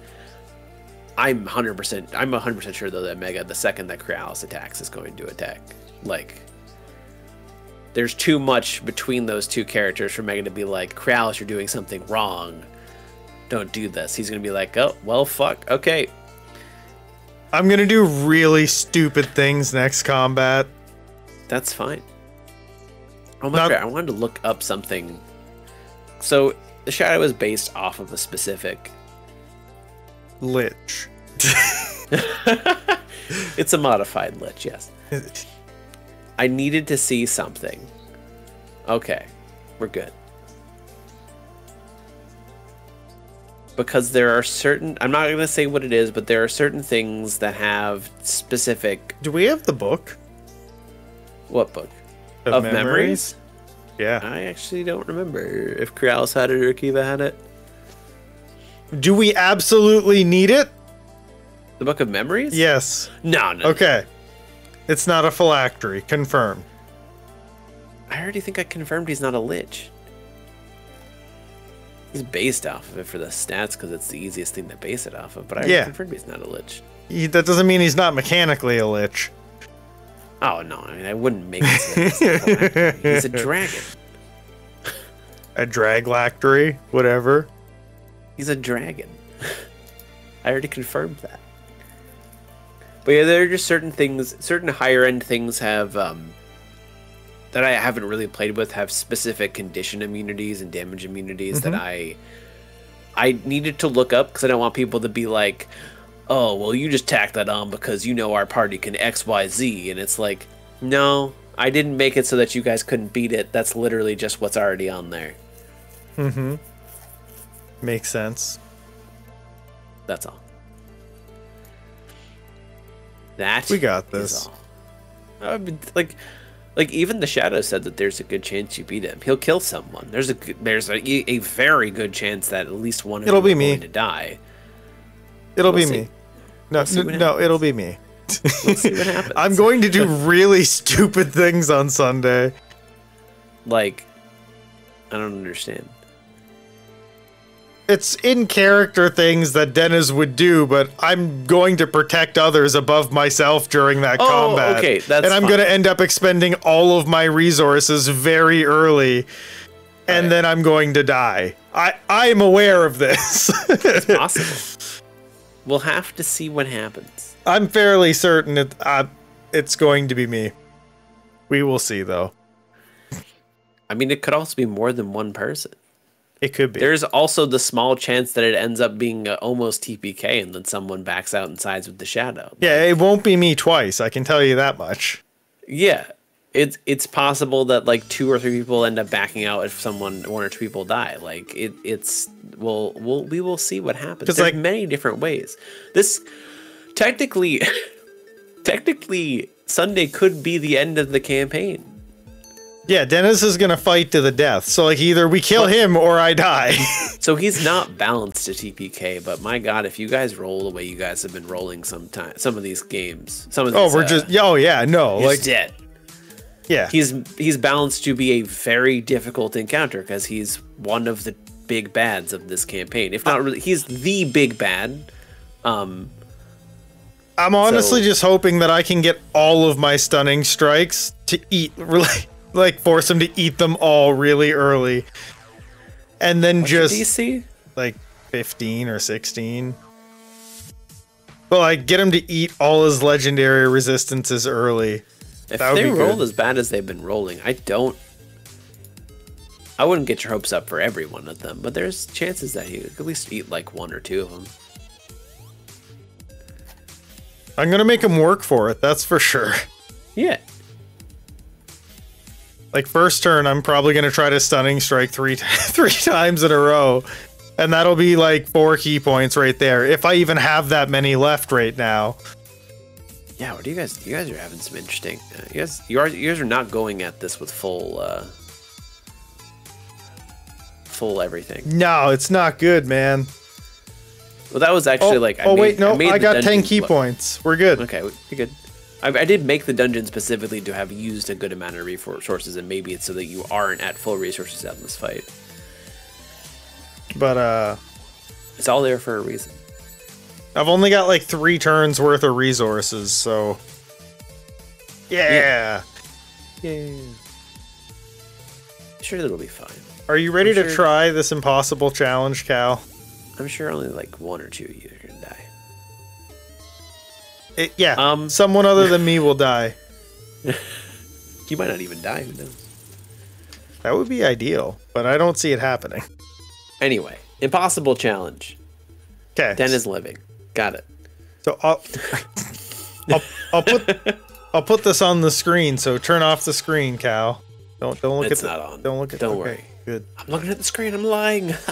I'm hundred percent. I'm hundred percent sure though that Mega, the second that Kralis attacks, is going to attack. Like, there's too much between those two characters for Mega to be like, Kralis, you're doing something wrong. Don't do this. He's gonna be like, oh well, fuck. Okay, I'm gonna do really stupid things next combat. That's fine. Oh my Not- god, I wanted to look up something. So the shadow is based off of a specific. Lich. It's a modified lich, yes. I needed to see something. Okay, we're good. Because there are certain. I'm not going to say what it is, but there are certain things that have specific. Do we have the book What book? Of memories? Yeah. I actually don't remember if Krialis had it or Kiva had it. Do we absolutely need it? The Book of Memories? Yes. No, no. Okay. It's not a phylactery. Confirmed. I already think I confirmed he's not a lich. He's based off of it for the stats because it's the easiest thing to base it off of. But I already Yeah. confirmed he's not a lich. He, that doesn't mean he's not mechanically a lich. Oh no, I mean I wouldn't make it. he's a phylactery. he's a dragon. A draglactory, whatever. He's a dragon. I already confirmed that. But yeah, there are just certain things, certain higher end things have um, that I haven't really played with have specific condition immunities and damage immunities that I I needed to look up because I don't want people to be like, oh, well, you just tack that on because you know our party can X Y Z, and it's like, no, I didn't make it so that you guys couldn't beat it. That's literally just what's already on there. Mm-hmm. Makes sense. That's all. That We got is this. I mean, like, like even the shadow said that there's a good chance you beat him. He'll kill someone. There's a good- there's a, a very good chance that at least one of It'll them be me. to die. It'll We'll be see. me. No, see n- what no, it'll be me. We'll see what happens. I'm going to do really stupid things on Sunday. like, I don't understand. It's in character things that Dennis would do, but I'm going to protect others above myself during that Oh, combat. okay, that's and I'm going to end up expending all of my resources very early, and Right. then I'm going to die. I I am aware of this. It's possible. we'll have to see what happens. I'm fairly certain it, uh, it's going to be me. We will see, though. I mean, it could also be more than one person. It could be. There's also the small chance that it ends up being uh, almost TPK and then someone backs out and sides with the shadow. yeah, it won't be me twice. I can tell you that much. Yeah. It's it's possible that like two or three people end up backing out if someone one or two people die. Like it it's we'll we'll we will see what happens. There's like- many different ways. This technically technically Sunday could be the end of the campaign. Yeah, Dennis is gonna fight to the death. So like either we kill him or I die. So he's not balanced to TPK, but my god, if you guys roll the way you guys have been rolling sometime some of these games, some of these, oh, we're uh, just oh yeah, no, he's like dead. yeah. He's he's balanced to be a very difficult encounter because he's one of the big bads of this campaign. If not really, he's the big bad. Um, I'm honestly So- just hoping that I can get all of my stunning strikes to eat, really, like force him to eat them all really early, and then what's just DC? like 15 or 16. But like get him to eat all his legendary resistances early. If they be rolled good. as bad as they've been rolling, I don't. I wouldn't get your hopes up for every one of them, but there's chances that you could at least eat like one or two of them. I'm gonna make him work for it. That's for sure. Yeah, Like first turn, I'm probably gonna try to stunning strike three three times in a row, and that'll be like four ki points right there. If I even have that many left right now. yeah. What do you guys? You guys are having some interesting. Uh, you guys, you are you guys are not going at this with full, uh, full everything. No, it's not good, man. Well, that was Oh, actually like. I oh made, wait, no, made I, got ten ki look- points. We're good. Okay, you're good. I, I did make the dungeon specifically to have used a good amount of resources, and maybe it's so that you aren't at full resources out in this fight. But uh, It's all there for a reason. I've only got like three turns worth of resources, so yeah. Yay. Sure, it'll be fine. Are you ready I'm to sure- try this impossible challenge, Cal? I'm sure only like one or two of you are gonna die. It, yeah. Um, someone other than me will die. You might not even die. Who knows? That would be ideal, but I don't see it happening. Anyway, impossible challenge. Okay. Den is living. Got it. So I'll, I'll, I'll put I'll put this on the screen. So turn off the screen, Cal. Don't don't look It's at the, not on. Don't look at. Don't okay, worry. Good. I'm looking at the screen. I'm lying.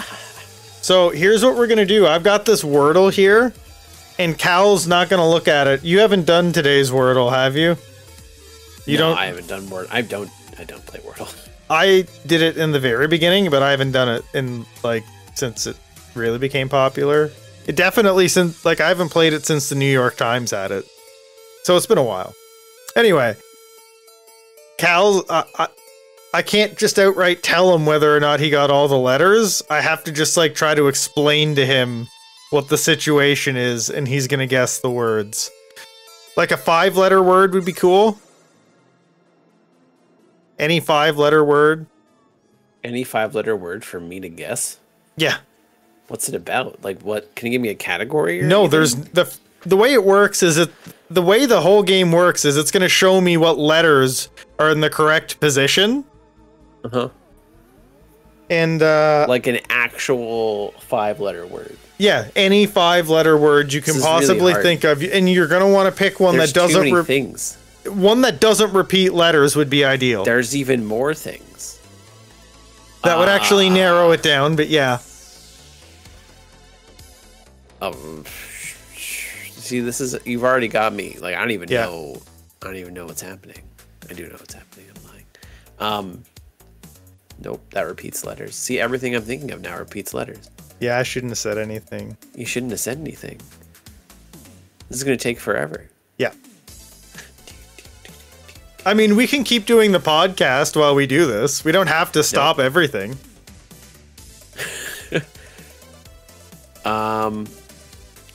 So here's what we're gonna do. I've got this Wordle here, and Cal's not gonna look at it. You haven't done today's Wordle, have you? You no, don't. I haven't done Wordle. I don't. I don't play Wordle. I did it in the very beginning, but I haven't done it in like since it really became popular. It definitely since like I haven't played it since the New York Times had it, so it's been a while. Anyway, Cal, uh, I I can't just outright tell him whether or not he got all the letters. I have to just like try to explain to him what the situation is, and he's gonna guess the words. Like a five-letter word would be cool. Any five-letter word. Any five-letter word for me to guess? Yeah. What's it about? Like, what? Can you give me a category? Or No, anything? there's the the way it works is it the way the whole game works is it's going to show me what letters are in the correct position Uh-huh. and uh like an actual five-letter word. Yeah, any five letter word you can This is really possibly think of and you're going to want to pick one There's that doesn't many re- things. one that doesn't repeat letters would be ideal. There's even more things. that would actually Ah. narrow it down, but yeah. Oh, see, this is you've already got me. Like, I don't even Yeah. know. I don't even know what's happening. I do know what's happening. I'm lying. Um, nope, that repeats letters. See, everything I'm thinking of now repeats letters. Yeah, I shouldn't have said anything. You shouldn't have said anything. This is gonna take forever. Yeah. I mean, we can keep doing the podcast while we do this. We don't have to stop everything. Um,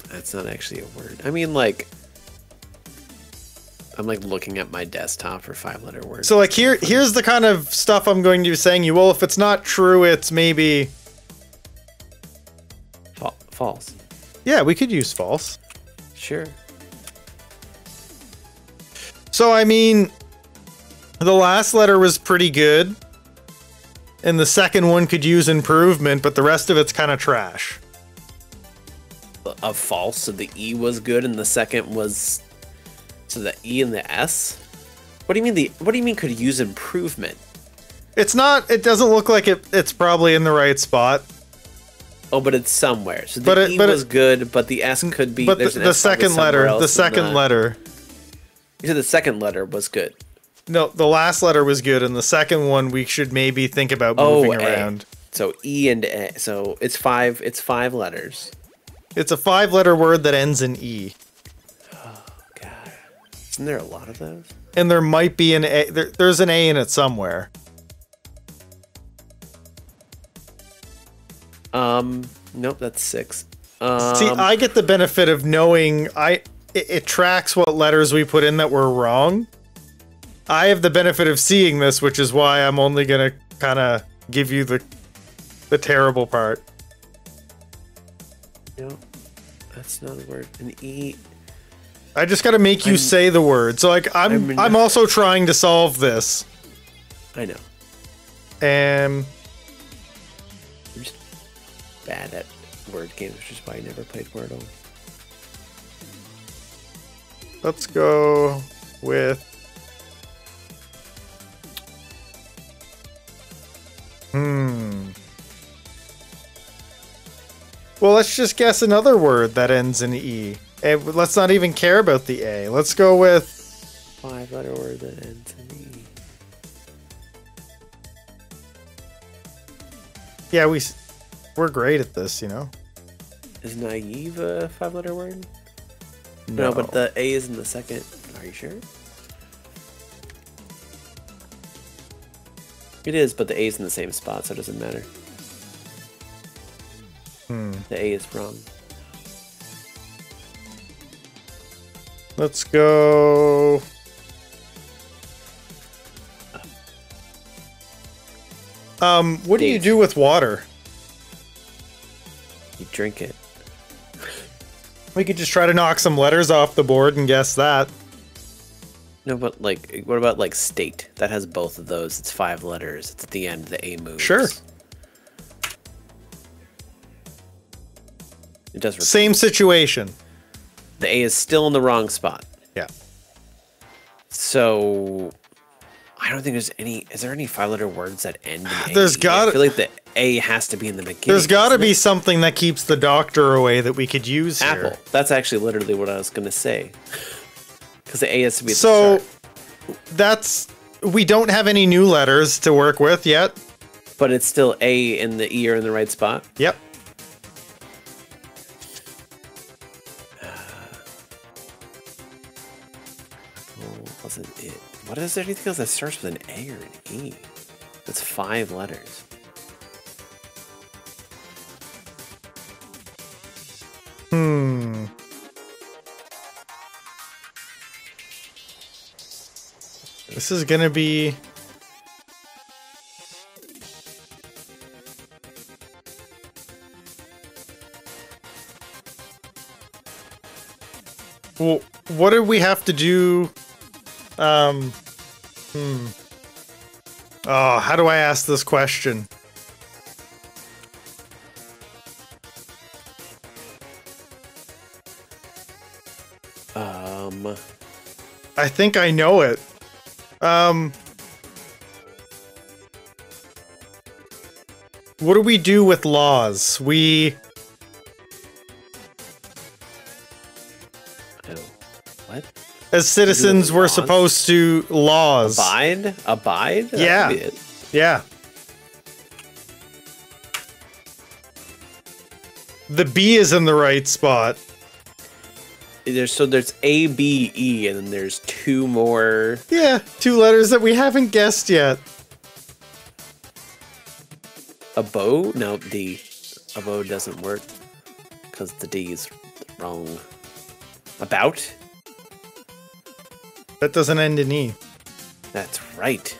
that's not actually a word. I mean, like, I'm like looking at my desktop for five-letter words. So like here here's the kind of stuff I'm going to be saying you. Well, if it's not true, it's maybe false. yeah, we could use false. Sure. So I mean the last letter was pretty good. And the second one could use improvement, but the rest of it's kind of trash. A false. So the E was good, and the second was. So the E and the S. What do you mean the? What do you mean could use improvement? It's not it doesn't look like it it's probably in the right spot. Oh, but it's somewhere. So the But it- E but it- was good, but the S could be. But the, the second letter, the second letter. You said the second letter was good. No, the last letter was good, and the second one we should maybe think about Oh, moving A. around. So E and A. So it's five. It's five letters. It's a five-letter word that ends in E, Oh God, isn't there a lot of those? and there might be an A. There, there's an A in it somewhere. Um, nope, that's six. Um, See, I get the benefit of knowing I it, it tracks what letters we put in that were wrong. I have the benefit of seeing this, which is why I'm only gonna kind of give you the the terrible part. no, that's not a word. An E. I just got to make you I'm- say the word. So like I'm I'm I'm, also trying to solve this, I know. and bad at word games, which is why I never played Wordle. let's go with. Hmm. Well, let's just guess another word that ends in E. And let's not even care about the A. Let's go with Five letter word that ends in E. yeah. We we're great at this, you know. Is naive a five letter word? No. but the A is in the second. Are you sure? It is, but the A is in the same spot, so it doesn't matter. Hmm. The A is wrong. Let's go. Um, what do you do with water? Drink it. We could just try to knock some letters off the board and guess that. No, but like, what about like state? That has both of those. It's five letters. It's at the end. The A moves. Sure. It does. Repeat. Same situation. The A is still in the wrong spot. Yeah. So, I don't think there's any. Is there any five-letter words that end? in There's gotta- I feel like the A has to be in the beginning. There's got to be something that keeps the doctor away that we could use here. Apple. That's actually literally what I was gonna say. Because the A has to be. So the start. that's we don't have any new letters to work with yet. but it's still A and the E are in the right spot. Yep. Oh, wasn't it? What is there anything else that starts with an A or an E? That's five letters. Hmm. This is gonna be. Well, what do we have to do? Um. Hmm. Oh, how do I ask this question? I think I know it. Um. What do we do with laws? We oh, what? as citizens we're laws? supposed to laws. Abide? Abide? That Yeah. could be it. Yeah. The B is in the right spot. There's so there's A, B, E, and then there's two more. Yeah, two letters that we haven't guessed yet. A bow? No, D. A bow doesn't work because the D is wrong. About? That doesn't end in E. That's right.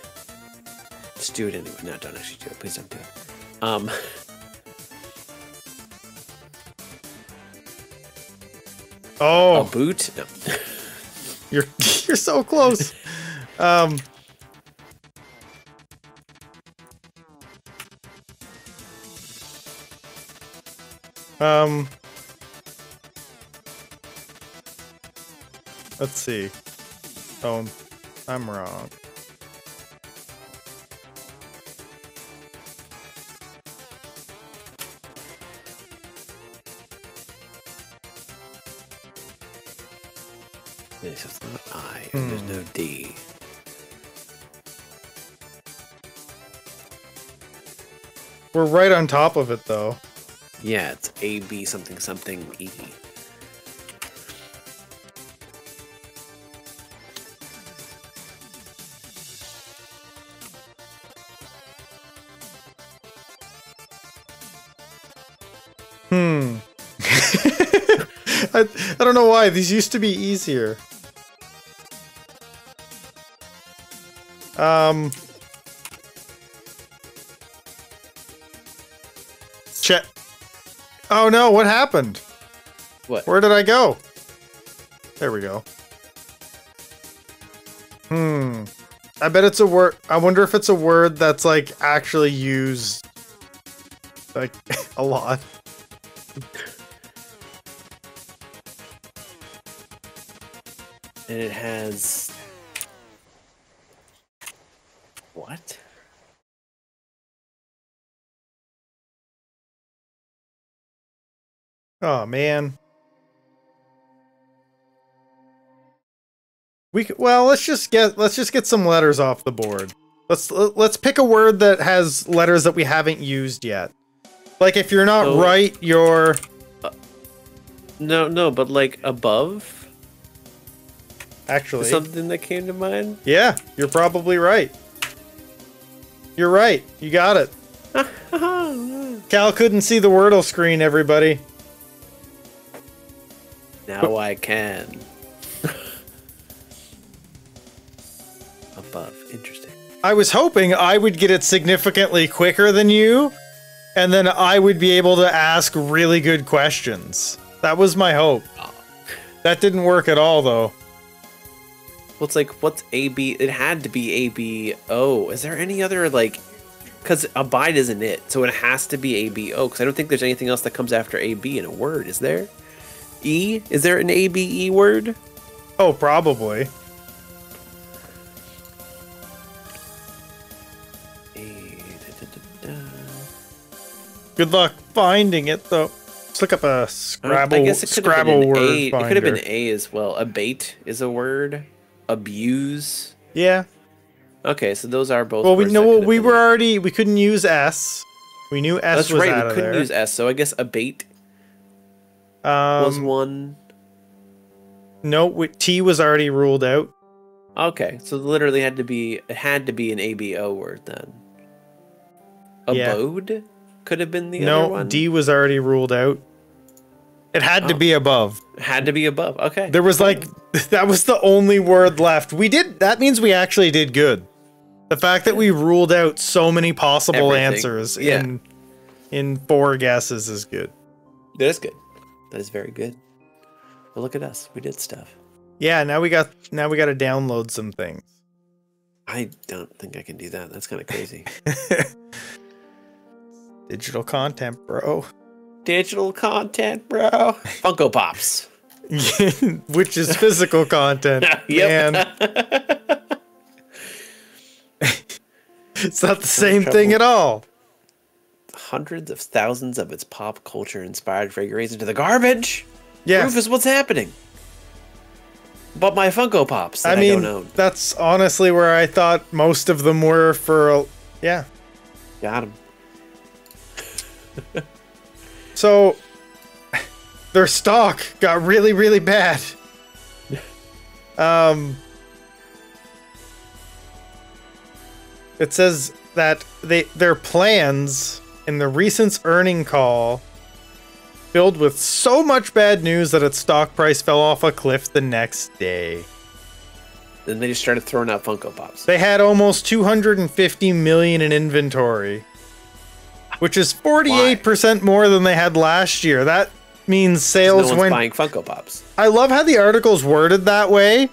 Let's do it anyway. No, don't actually do it. Please don't do it. Um, a Oh, boot? No. you're you're so close. um Um Let's see. Oh, I'm wrong. We're right on top of it though. Yeah, it's A B something something E. Hmm. I, I don't know why. These used to be easier. Um. Oh no, what happened? What? Where did I go? There we go. Hmm. I bet it's a word. I wonder if it's a word that's like actually used like a lot. And it has what? Oh man. We well, let's just get let's just get some letters off the board. Let's let's pick a word that has letters that we haven't used yet. Like if you're not So- right, you're uh, No, no, but like above actually something that came to mind. Yeah, you're probably right. You're right. You got it. Cal couldn't see the Wordle screen, everybody. Now I can. above, interesting. I was hoping I would get it significantly quicker than you, and then I would be able to ask really good questions. That was my hope. Oh. That didn't work at all, though. Well, it's like what's A B? It had to be A B O. Is there any other like? Because abide isn't it, so it has to be A B O. Because I don't think there's anything else that comes after A B in a word. Is there? E? Is there an A B E word? Oh, probably. Good luck finding it, though. Let's look up a Scrabble, I guess it could have Scrabble been word A. It could have been. A as well. Abate is a word. Abuse. Yeah. Okay, so those are both. Well, we know that well, could have we were already we couldn't use S. We knew S That's was right. We couldn't there. use S, so I guess abate was um, one. no, T was already ruled out. Okay, so literally had to be it had to be an ABO word then. Yeah. Abode could have been the other No. D was already ruled out. It had to Oh. be above. had to be above. Okay. There was like that was the only word left. We did that means we actually did good. The fact that we ruled out so many possible Everything. answers Yeah. in in four guesses is good. that is good. That is very good. But look at us. We did stuff. Yeah, now we got now we got to download some things. I don't think I can do that. That's kind of crazy. Digital content, bro. Digital content, bro. Funko Pops. Which is physical content. Yep. Man, it's not the same thing at all. Hundreds of thousands of its pop culture inspired figurines into the garbage. Yeah. Rufus, what's happening? But my Funko Pops I I, mean, don't own. that's honestly where I thought most of them were for. a- Yeah. Got him. So their stock got really, really bad. Um, it says that they their plans in the recent earning call filled with so much bad news that its stock price fell off a cliff the next day. Then they just started throwing out Funko Pops. They had almost 250 million in inventory, which is 48% more than they had last year. That means no sales one's went buying Funko Pops. I love how the article's worded that way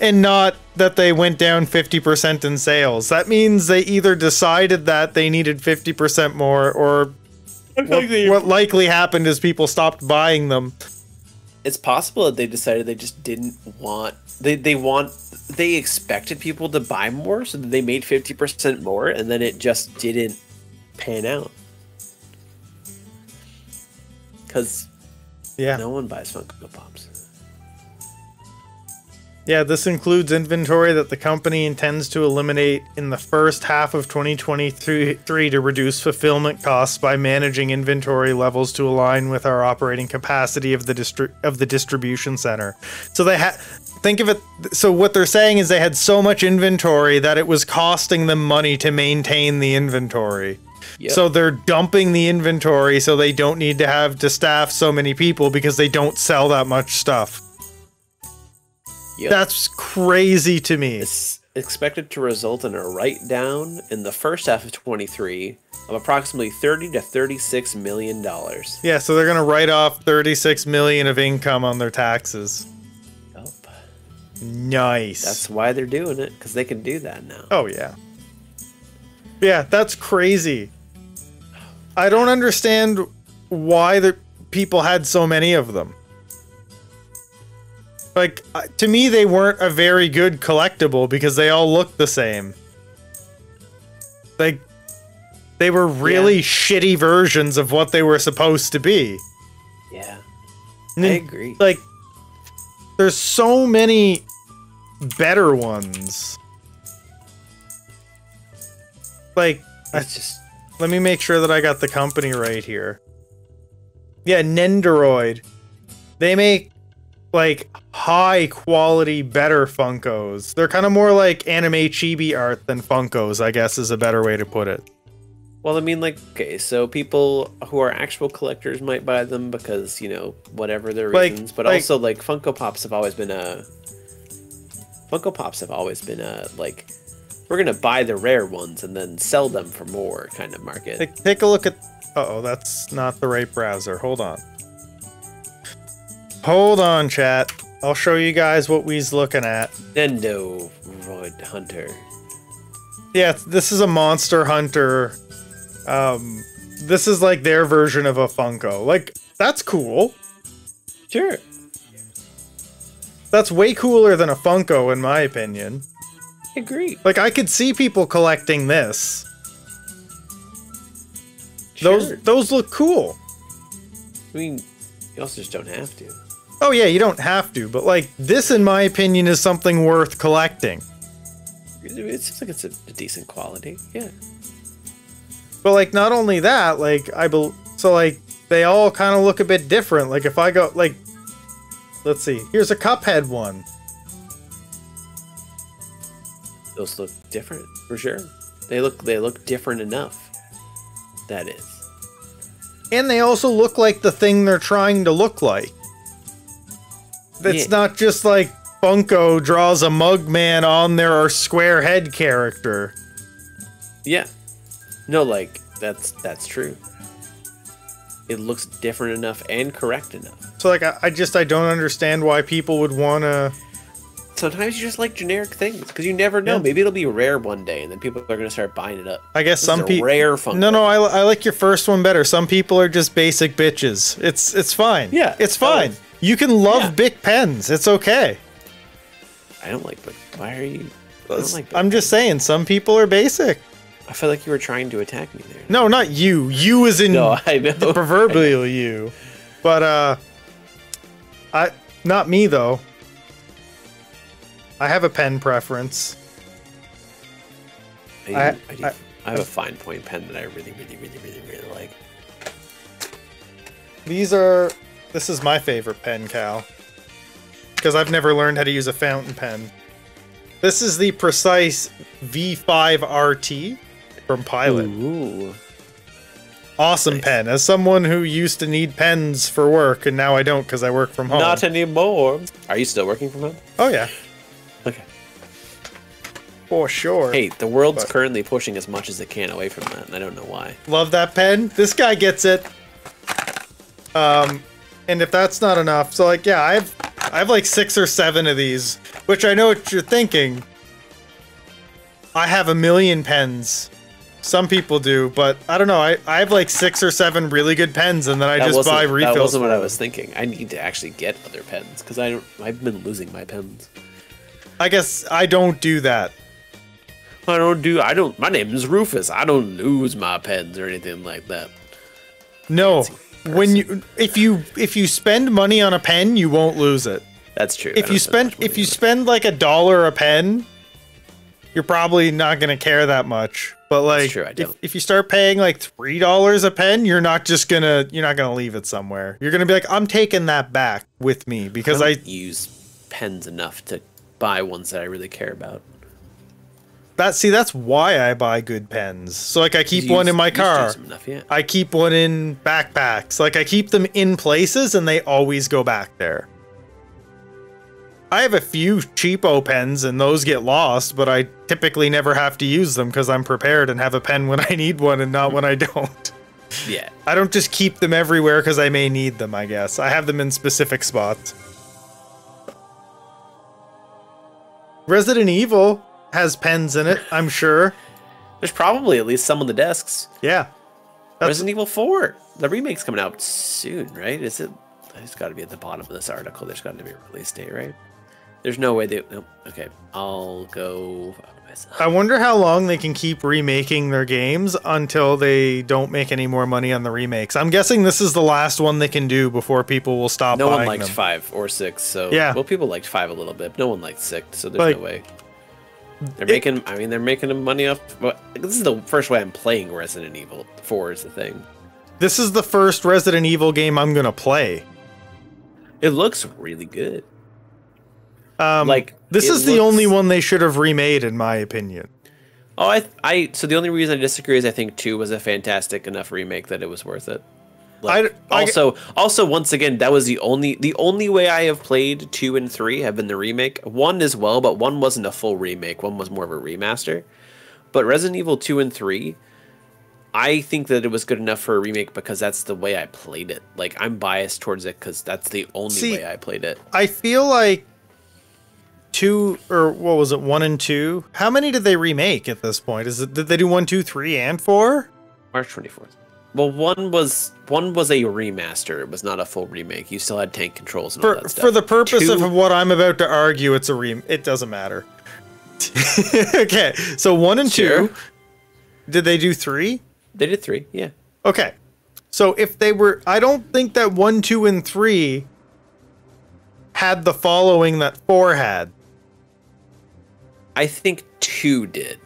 and not that they went down 50% in sales. That means they either decided that they needed 50% more or what, what likely happened is people stopped buying them. It's possible that they decided they just didn't want they they want they expected people to buy more, so they made fifty percent more, and then it just didn't pan out. Because Yeah. no one buys Funko Pops. Yeah, this includes inventory that the company intends to eliminate in the first half of 2023 to reduce fulfillment costs by managing inventory levels to align with our operating capacity of the distri- of the distribution center. So they had think of it so what they're saying is they had so much inventory that it was costing them money to maintain the inventory. Yep. So they're dumping the inventory so they don't need to have to staff so many people because they don't sell that much stuff. Yep. That's crazy to me. It's expected to result in a write down in the first half of 23 of approximately 30 to 36 million dollars. Yeah, so they're gonna write off 36 million of income on their taxes. Nice. that's why they're doing it because they can do that now. oh yeah. Yeah, that's crazy. I don't understand why the people had so many of them. Like uh, to me, they weren't a very good collectible because they all looked the same. Like they were really Yeah. shitty versions of what they were supposed to be. Yeah, And I then, agree. Like, there's so many better ones. Like, I, just let me make sure that I got the company right here. Yeah, Nendoroid. They make like high quality, better Funkos. They're kind of more like anime chibi art than Funkos, I guess is a better way to put it. well, I mean, like, okay, so people who are actual collectors might buy them because you know whatever their Like- reasons, but like- also like Funko Pops have always been a Funko Pops have always been a like we're gonna buy the rare ones and then sell them for more kind of market. Take, take a look at. Uh oh, that's not the right browser. Hold on. Hold on, chat. I'll show you guys what we's looking at. Nendo Roid Hunter. Yeah, this is a Monster Hunter. Um, this is like their version of a Funko. Like, that's cool. Sure. That's way cooler than a Funko, in my opinion. I agree. Like, I could see people collecting this. Those those look cool. I mean, you also just don't have to. Oh yeah, you don't have to, but like this, in my opinion, is something worth collecting. It seems like it's a, a decent quality. Yeah. But like, not only that, like I so like they all kind of look a bit different. Like if I go like, let's see, here's a Cuphead one. Those look different for sure. They look they look different enough. That is. And they also look like the thing they're trying to look like. It's Yeah. not just like Funko draws a Mugman on their square head character. Yeah. No, like that's that's true. It looks different enough and correct enough. So like I, I just I don't understand why people would wanna Sometimes you just like generic things because you never know. Yeah. Maybe it'll be rare one day, and then people are gonna start buying it up. I guess This some people rare Funko. No, no, I, I like your first one better. Some people are just basic bitches. It's it's fine. Yeah, it's fine. You can love Yeah. big pens. It's okay. I don't like. But why are you? I don't like. I'm just saying, some people are basic. I feel like you were trying to attack me there. No, not you. You is in No, I know. the proverbial you. But uh, I not me though. I have a pen preference. I, I- I, do- I- I have a fine point pen that I really, really, really, really, really like. These are. This is my favorite pen, Cal. Because I've never learned how to use a fountain pen. This is the Precise V5 RT from Pilot. Ooh. Awesome Nice. pen. As someone who used to need pens for work, and now I don't because I work from home. Not anymore. Are you still working from home? oh yeah, Okay. for sure. Hey, the world's But- currently pushing as much as it can away from that, and I don't know why. Love that pen. This guy gets it. Um, and if that's not enough, so like, yeah, I have, I have like six or seven of these, which I know what you're thinking. I have a million pens. Some people do, but I don't know. I, I have like six or seven really good pens, and then I That just buy refills. that wasn't what I was thinking. I need to actually get other pens because I don't. I've been losing my pens. I guess I don't do that. I don't do. I don't. My name is Rufus. I don't lose my pens or anything like that. No, Fancy when you if you if you spend money on a pen, you won't lose it. That's true. If you spend if you spend like a dollar a pen, you're probably not gonna care that much. But like, true, if, if you start paying like three dollars a pen, you're not just gonna you're not gonna leave it somewhere. You're gonna be like, I'm taking that back with me because I don't use pens enough to buy ones that I really care about. That see that's why I buy good pens. So like I keep one in my car. enough, yeah. I keep one in backpacks. Like I keep them in places and they always go back there. I have a few cheapo pens and those get lost, but I typically never have to use them because I'm prepared and have a pen when I need one and not when I don't. Yeah. I don't just keep them everywhere because I may need them, I guess. I have them in specific spots. Resident Evil has pens in it, I'm sure. There's probably at least some on the desks. Yeah. That's- Resident Evil 4. The remake's coming out soon, right? Is it? It's got to be at the bottom of this article. There's got to be a release date, right? There's no way they. Nope. Okay, I'll go. I wonder how long they can keep remaking their games until they don't make any more money on the remakes. I'm guessing this is the last one they can do before people will stop No one liked them. five or six, so Yeah. Well, people liked five a little bit. But no one liked six, so there's Like, no way. They're it- making. I mean, they're making money off. Well, this is the first way I'm playing Resident Evil. Four is the thing. This is the first Resident Evil game I'm gonna play. It looks really good. Um, Like, this is the only one they should have remade, in my opinion. Oh, I, I. So the only reason I disagree is I think two was a fantastic enough remake that it was worth it. Like, I- I- also, also once again, that was the only the only way I have played two and three have been the remake. One as well, but one wasn't a full remake. One was more of a remaster. But Resident Evil two and three, I think that it was good enough for a remake because that's the way I played it. Like I'm biased towards it because that's the only See, way I played it. I feel like two or what was it, one and two? How many did they remake at this point? Is it did they do one, two, three, and four? March twenty fourth. Well, one was one was a remaster. It was not a full remake. You still had tank controls and all For that stuff. for the purpose Two- of what I'm about to argue, it's a rem. It doesn't matter. okay, so one and Sure. two. Did they do three? They did three, yeah. Okay. So if they were I don't think that 1, 2 and 3 had the following that 4 had. I think two did.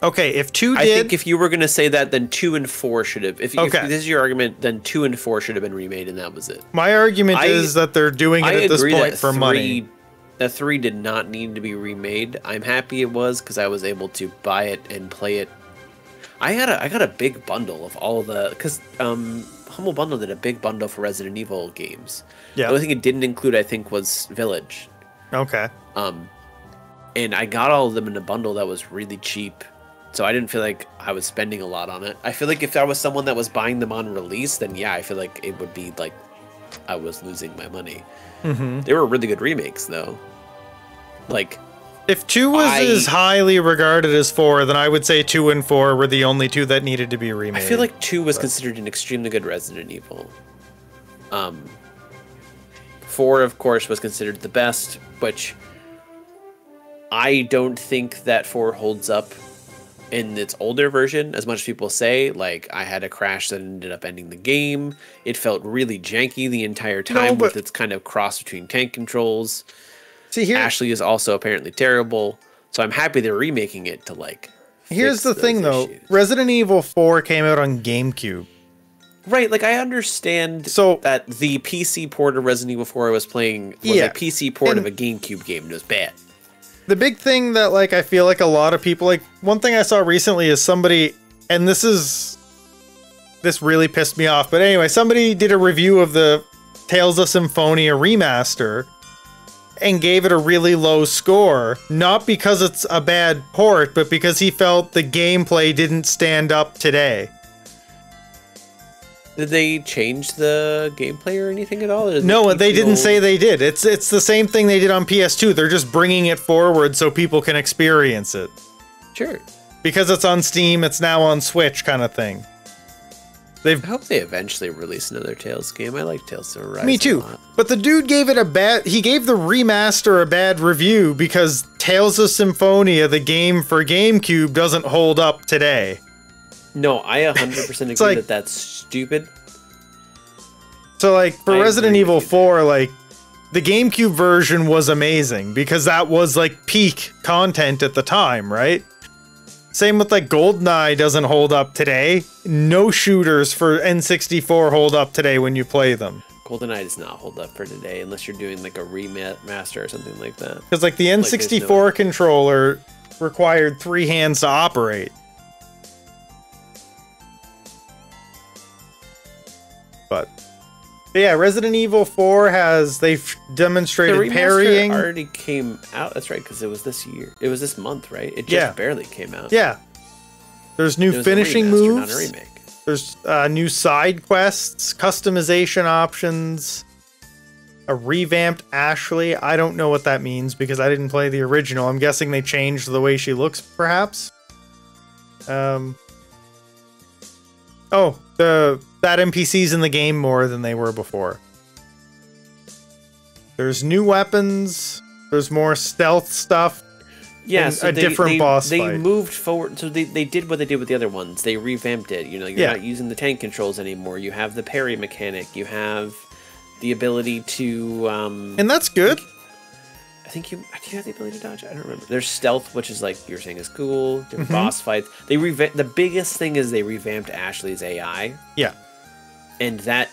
Okay, if 2 I think if you were going to say that, then two and four should have. If, Okay. if this is your argument, then two and four should have been remade, and that was it. my argument I- is that they're doing it I at this point that for three, money. That three did not need to be remade. I'm happy it was because I was able to buy it and play it. I got a I got a big bundle of all the because um Humble Bundle did a big bundle for Resident Evil games. Yeah. The only thing it didn't include, I think, was Village. Okay. Um, and I got all of them in a bundle that was really cheap. So I didn't feel like I was spending a lot on it. I feel like if I was someone that was buying them on release, then yeah, I feel like it would be like I was losing my money. Mm-hmm. They were really good remakes, though. Like, If 2 was I- as highly regarded as 4, then I would say 2 and 4 were the only two that needed to be remade. I feel like two was considered an extremely good Resident Evil. Um, four, of course, was considered the best, which I don't think that four holds up in its older version as much as people say. Like, I had a crash that ended up ending the game. It felt really janky the entire time with but- its kind of cross between tank controls. See here Ashley is also apparently terrible, so I'm happy they're remaking it to like. here's the thing though. issues. Resident Evil 4 came out on GameCube. Right, like I understand So- that the PC port of Resident Evil 4 I was playing was Yeah, a PC port and- of a GameCube game and it was bad. The big thing that like I feel like a lot of people like one thing I saw recently is somebody and this is this really pissed me off but anyway somebody did a review of the Tales of Symphonia remaster and gave it a really low score not because it's a bad port but because he felt the gameplay didn't stand up today. Did they change the gameplay or anything at all? No, they didn't old- say they did. It's it's the same thing they did on PS2. They're just bringing it forward so people can experience it. Sure. because it's on Steam, it's now on Switch, kind of thing. They've I hope they eventually release another Tales game. I like Tales of Arise. me too, but the dude gave it a bad. He gave the remaster a bad review because Tales of Symphonia, the game for GameCube, doesn't hold up today. No, I 100% agree like- that that's stupid. So like for I Resident Evil with you 4, like the GameCube version was amazing because that was like peak content at the time, right? Same with like GoldenEye doesn't hold up today. No shooters for N64 hold up today when you play them. GoldenEye does not hold up for today unless you're doing like a remaster or something like that. Because like the N64 no- controller required three hands to operate. But, but yeah, Resident Evil 4 has they've demonstrated remaster parrying. already came out. That's right, because it was this year. It was this month, right? It just Yeah. barely came out. Yeah. There's new finishing remaster, moves. not a remake. There's uh, new side quests, customization options, a revamped Ashley. I don't know what that means because I didn't play the original. I'm guessing they changed the way she looks, perhaps. Um. Oh, the that NPCs in the game more than they were before. There's new weapons. There's more stealth stuff. Yeah, so a they, different they, boss They fight. moved forward, so they, they did what they did with the other ones. They revamped it. You know, you're Yeah. not using the tank controls anymore. You have the parry mechanic. You have the ability to. Um, And that's good. I think you. Do you have the ability to dodge? I don't remember. There's stealth, which is like you're saying is cool. Different Mm-hmm. boss fights. They reva- The biggest thing is they revamped Ashley's AI, Yeah. And that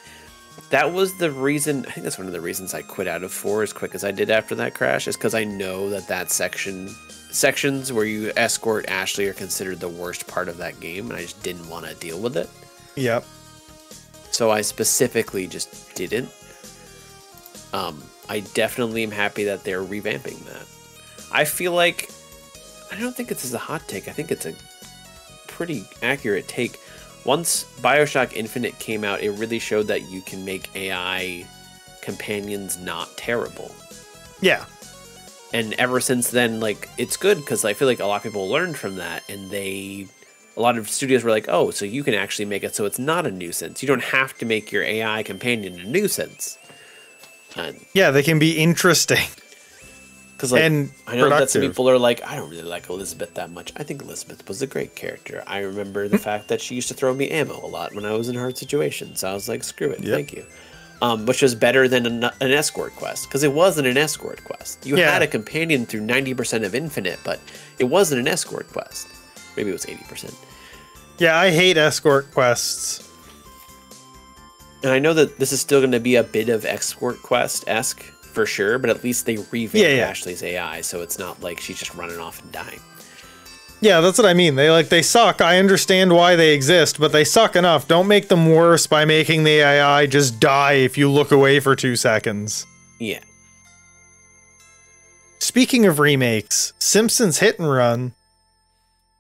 that was the reason. I think that's one of the reasons I quit out of four as quick as I did after that crash. Is because I know that that section sections where you escort Ashley are considered the worst part of that game, and I just didn't want to deal with it. Yep. So I specifically just didn't. Um, I definitely am happy that they're revamping that. I feel like I don't think it's as a hot take. I think it's a pretty accurate take. Once BioShock Infinite came out, it really showed that you can make AI companions not terrible. Yeah. And ever since then, like it's good because I feel like a lot of people learned from that, and they, a lot of studios were like, "Oh, so you can actually make it so it's not a nuisance. You don't have to make your AI companion a nuisance." And Yeah, they can be interesting. Because like And I know that some people are like, "I don't really like Elizabeth that much." I think Elizabeth was a great character. I remember Hmm. the fact that she used to throw me ammo a lot when I was in hard situations. So I was like, "Screw it, Yep. thank you." Um, which was better than an, an escort quest because it wasn't an escort quest. You Yeah. had a companion through ninety percent of Infinite, but it wasn't an escort quest. Maybe it was eighty percent. Yeah, I hate escort quests. And I know that this is still going to be a bit of escort quest esque for sure, but at least they revamped Yeah, yeah. Ashley's AI, so it's not like she's just running off and dying. Yeah, that's what I mean. They like they suck. I understand why they exist, but they suck enough. Don't make them worse by making the AI just die if you look away for 2 seconds. Yeah. Speaking of remakes, Simpsons Hit and Run.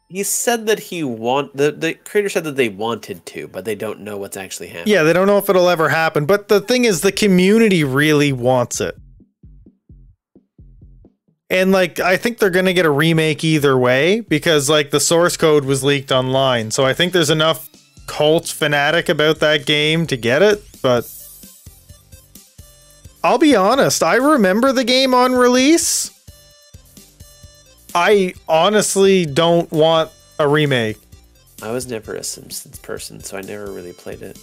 He said that he want the the creator said that they wanted to, but they don't know what's actually happening. Yeah, they don't know if it'll ever happen, but the thing is the community really wants it. And like I think they're going to get a remake either way because like the source code was leaked online. So I think there's enough cult fanatic about that game to get it, but I'll be honest, I remember the game on release. I honestly don't want a remake. I was never a Simpsons person, so I never really played it.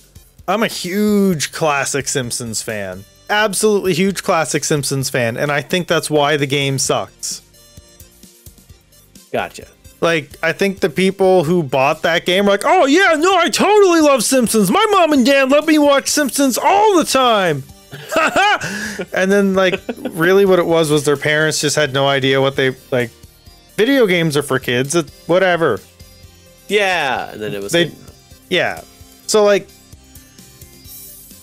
I'm a huge classic Simpsons fan. Absolutely huge classic Simpsons fan, and I think that's why the game sucks. Gotcha. Like, I think the people who bought that game were like, oh, yeah, no, I totally love Simpsons. My mom and dad let me watch Simpsons all the time. and then, like, really what it was was their parents just had no idea what they, like, video games are for kids. Whatever. Yeah, and then it was They- like, Yeah. So, like,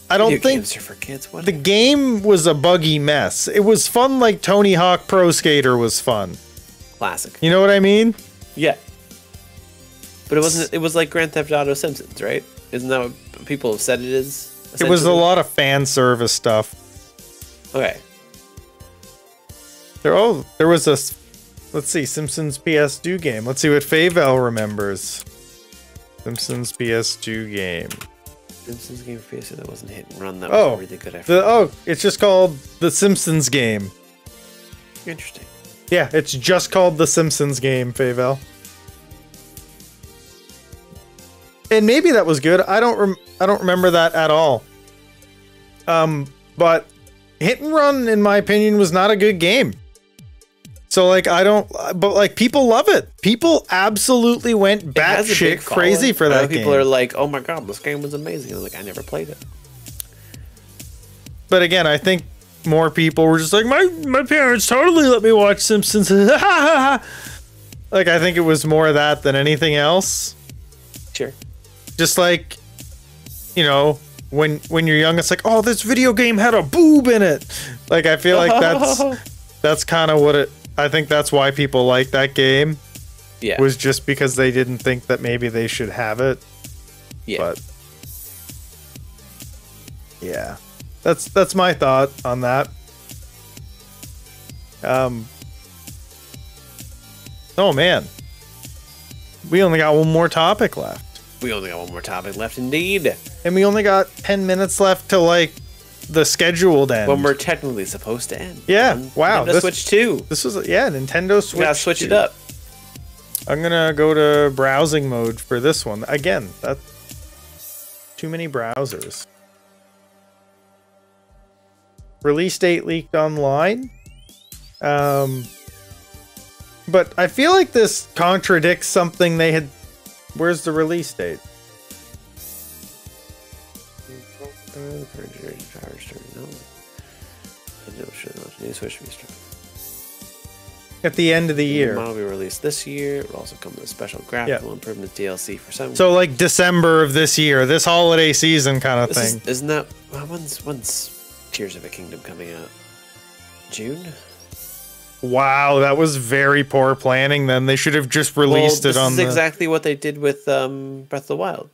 I don't video think games are for kids. What? the game was a buggy mess. It was fun like Tony Hawk Pro Skater was fun. classic. You know what I mean? Yeah. But it wasn't. It was like Grand Theft Auto Simpsons, right? Isn't that what people have said it is? It was a lot of fan service stuff. Okay. There oh, there was a let's see, Simpsons PS2 game. Let's see what Favel remembers. Simpsons PS2 game. Simpsons game for PS2 that wasn't hit and run. That Oh, was really good. I The oh, it's just called the Simpsons game. Interesting. Yeah, it's just called the Simpsons game, Favel. And maybe that was good. I don't rem- I don't remember that at all. Um, but Hit and Run, in my opinion, was not a good game. So like I don't, but like people love it. People absolutely went batshit crazy for that People game. are like, "Oh my god, this game was amazing." I'm like, "I never played it." But again, I think more people were just like, my my parents totally let me watch Simpsons. like I think it was more of that than anything else. Sure. Just like, you know, when when you're young, it's like, oh, this video game had a boob in it. Like I feel like that's that's kind of what it. I think that's why people like that game Yeah. was just because they didn't think that maybe they should have it. yeah. But yeah, that's that's my thought on that. Um. Oh man, we only got one more topic left, we only got one more topic left, indeed. and we only got ten minutes left to like the scheduled end. When we're technically supposed to end. Yeah, On wow, Nintendo this- Switch Two. this was yeah, Nintendo Switch. We gotta switch it up. I'm gonna go to browsing mode for this one again. That's too many browsers. Release date leaked online. Um, but I feel like this contradicts something they had. Where's the release date? At the end of the year. will be released this year. It will also come with a special graphical improvement DLC for some. So like December of this year, this holiday season kind of this thing. is, isn't that when's when's Tears of a Kingdom coming out? June. Wow, that was very poor planning. Then they should have just released well, it this on is the. exactly what they did with um, Breath of the Wild.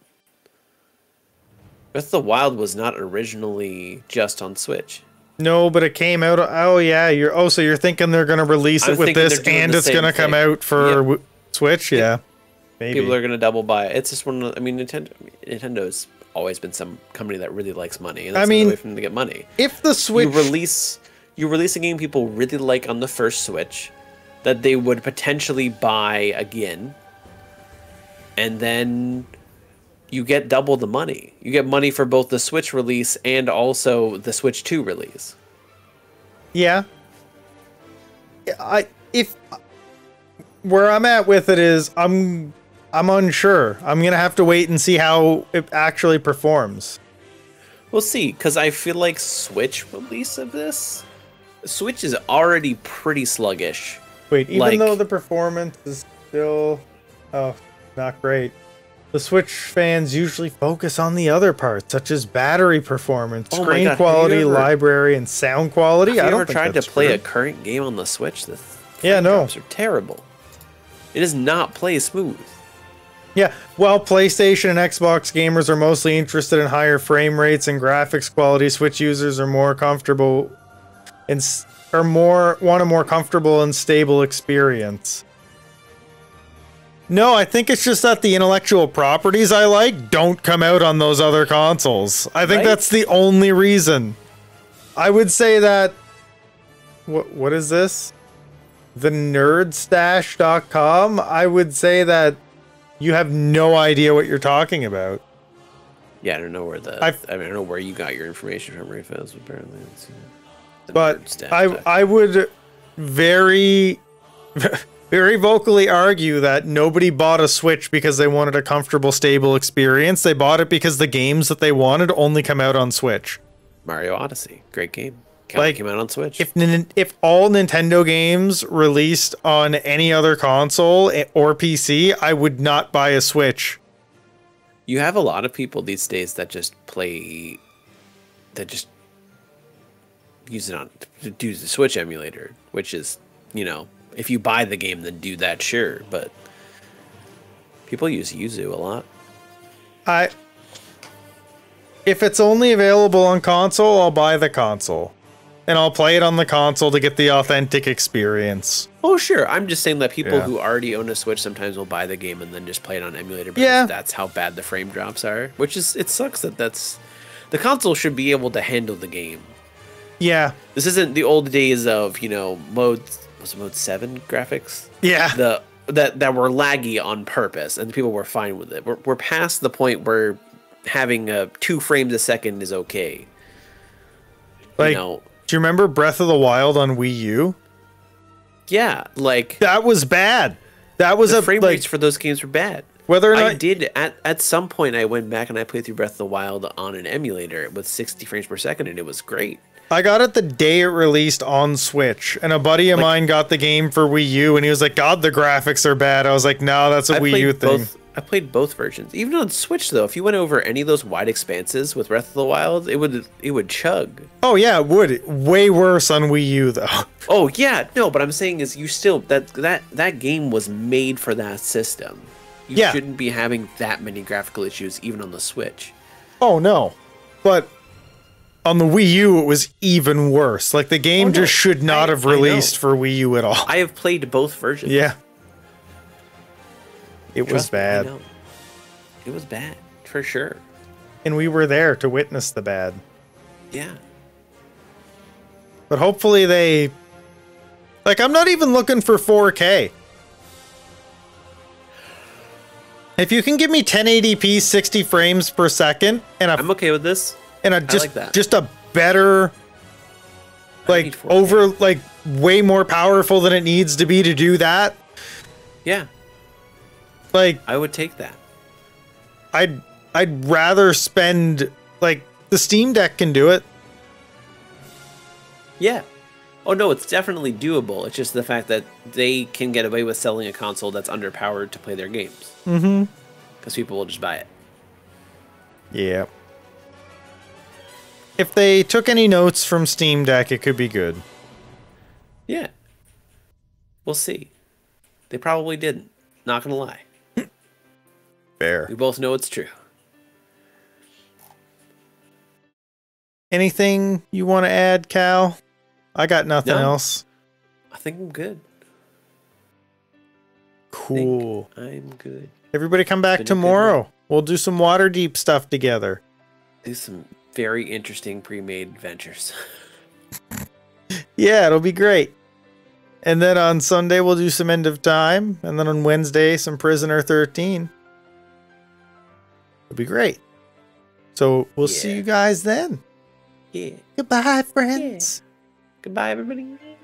Breath of the Wild was not originally just on Switch. No, but it came out. Oh yeah, you're. Oh, so you're thinking they're gonna release I'm it with this, and it's gonna come out for Yep. Switch. Yeah, maybe. People are gonna double buy it. It's just one. Of, the- I mean, Nintendo. Nintendo's always been some company that really likes money, and I that's mean, the way for them to get money. if the Switch, you release you release a game people really like on the first Switch that they would potentially buy again, and then you get double the money. You get money for both the Switch release and also the Switch Two release. yeah, I if where I'm at with it is I'm I'm unsure. I'm gonna have to wait and see how it actually performs. We'll see, because I feel like Switch release of this, Switch is already pretty sluggish. Wait, even Like- though the performance is still oh not great. The Switch fans usually focus on the other parts, such as battery performance, Oh screen God, quality, ever- library, and sound quality. Have I you don't ever tried to play true. a current game on the Switch? The Yeah, no. are terrible. It does not play smooth. Yeah, while PlayStation and Xbox gamers are mostly interested in higher frame rates and graphics quality, Switch users are more comfortable and s- are more want a more comfortable and stable experience. No, I think it's just that the intellectual properties I like don't come out on those other consoles. I think Right? that's the only reason. I would say that what what is this? The nerdstash.com? I would say that you have no idea what you're talking about. Yeah, I don't know where the. I've- I, mean, I don't know where you got your information from, Rayfaz. Apparently, uh, But I. I would very very vocally argue that nobody bought a Switch because they wanted a comfortable, stable experience. They bought it because the games that they wanted only come out on Switch. Mario Odyssey, great game. Came, Like, came out on Switch. If if all Nintendo games released on any other console eh, or PC, I would not buy a Switch. you have a lot of people these days that just play, that just use it on to do the Switch emulator, which is, you know, if you buy the game, then do that, sure. But people use Yuzu a lot. I if it's only available on console, I'll buy the console. And I'll play it on the console to get the authentic experience. Oh, sure. I'm just saying that people Yeah. who already own a Switch sometimes will buy the game and then just play it on emulator because Yeah. that's how bad the frame drops are. Which is, it sucks that that's. The console should be able to handle the game. Yeah. This isn't the old days of, you know, mode. Was mode 7 graphics? Yeah. The. That, that were laggy on purpose and people were fine with it. We're, we're past the point where having a two frames a second is okay. like you know, Do you remember Breath of the Wild on Wii U? Yeah, like That was bad. That was a frame like rates for those games were bad. whether or not I did at at some point. I went back and I played through Breath of the Wild on an emulator with 60 frames per second, and it was great. I got it the day it released on Switch, and a buddy of mine got the game for Wii U, and he was like, "God, the graphics are bad." I was like, "No, that's a I Wii U thing." both. I played both versions. Even on Switch, though, if you went over any of those wide expanses with Breath of the Wild, it would it would chug. Oh yeah, it would. Way worse on Wii U though. Oh yeah, no, but I'm saying is you still that that that game was made for that system. You Yeah. shouldn't be having that many graphical issues even on the Switch. Oh no, but on the Wii U it was even worse. Like the game Oh, no. just should not I- have released for Wii U at all. I have played both versions. yeah, it was Trust I bad. It was bad for sure. and we were there to witness the bad. Yeah. But hopefully they, like, I'm not even looking for 4K. If you can give me 1080p 60 frames per second and a I'm okay with this. And a just like just a better like over like way more powerful than it needs to be to do that Yeah, like I would take that. i'd i'd rather spend like the steam deck can do it Yeah. Oh no, it's definitely doable. It's just the fact that they can get away with selling a console that's underpowered to play their games. Mm-hmm. Because people will just buy it. yeah if they took any notes from steam deck it could be good Yeah. We'll see. They probably didn't. Not gonna lie. fair We both know it's true. anything you want to add cal i got nothing No. else I think I'm good. cool I'm good. everybody come back tomorrow we'll do some Waterdeep stuff together Do some very interesting pre-made adventures. Yeah, it'll be great. And then on Sunday we'll do some end of time, and then on Wednesday some Prisoner 13. It'll be great. So we'll see you guys then. yeah. Goodbye, friends. Goodbye, everybody. Yeah.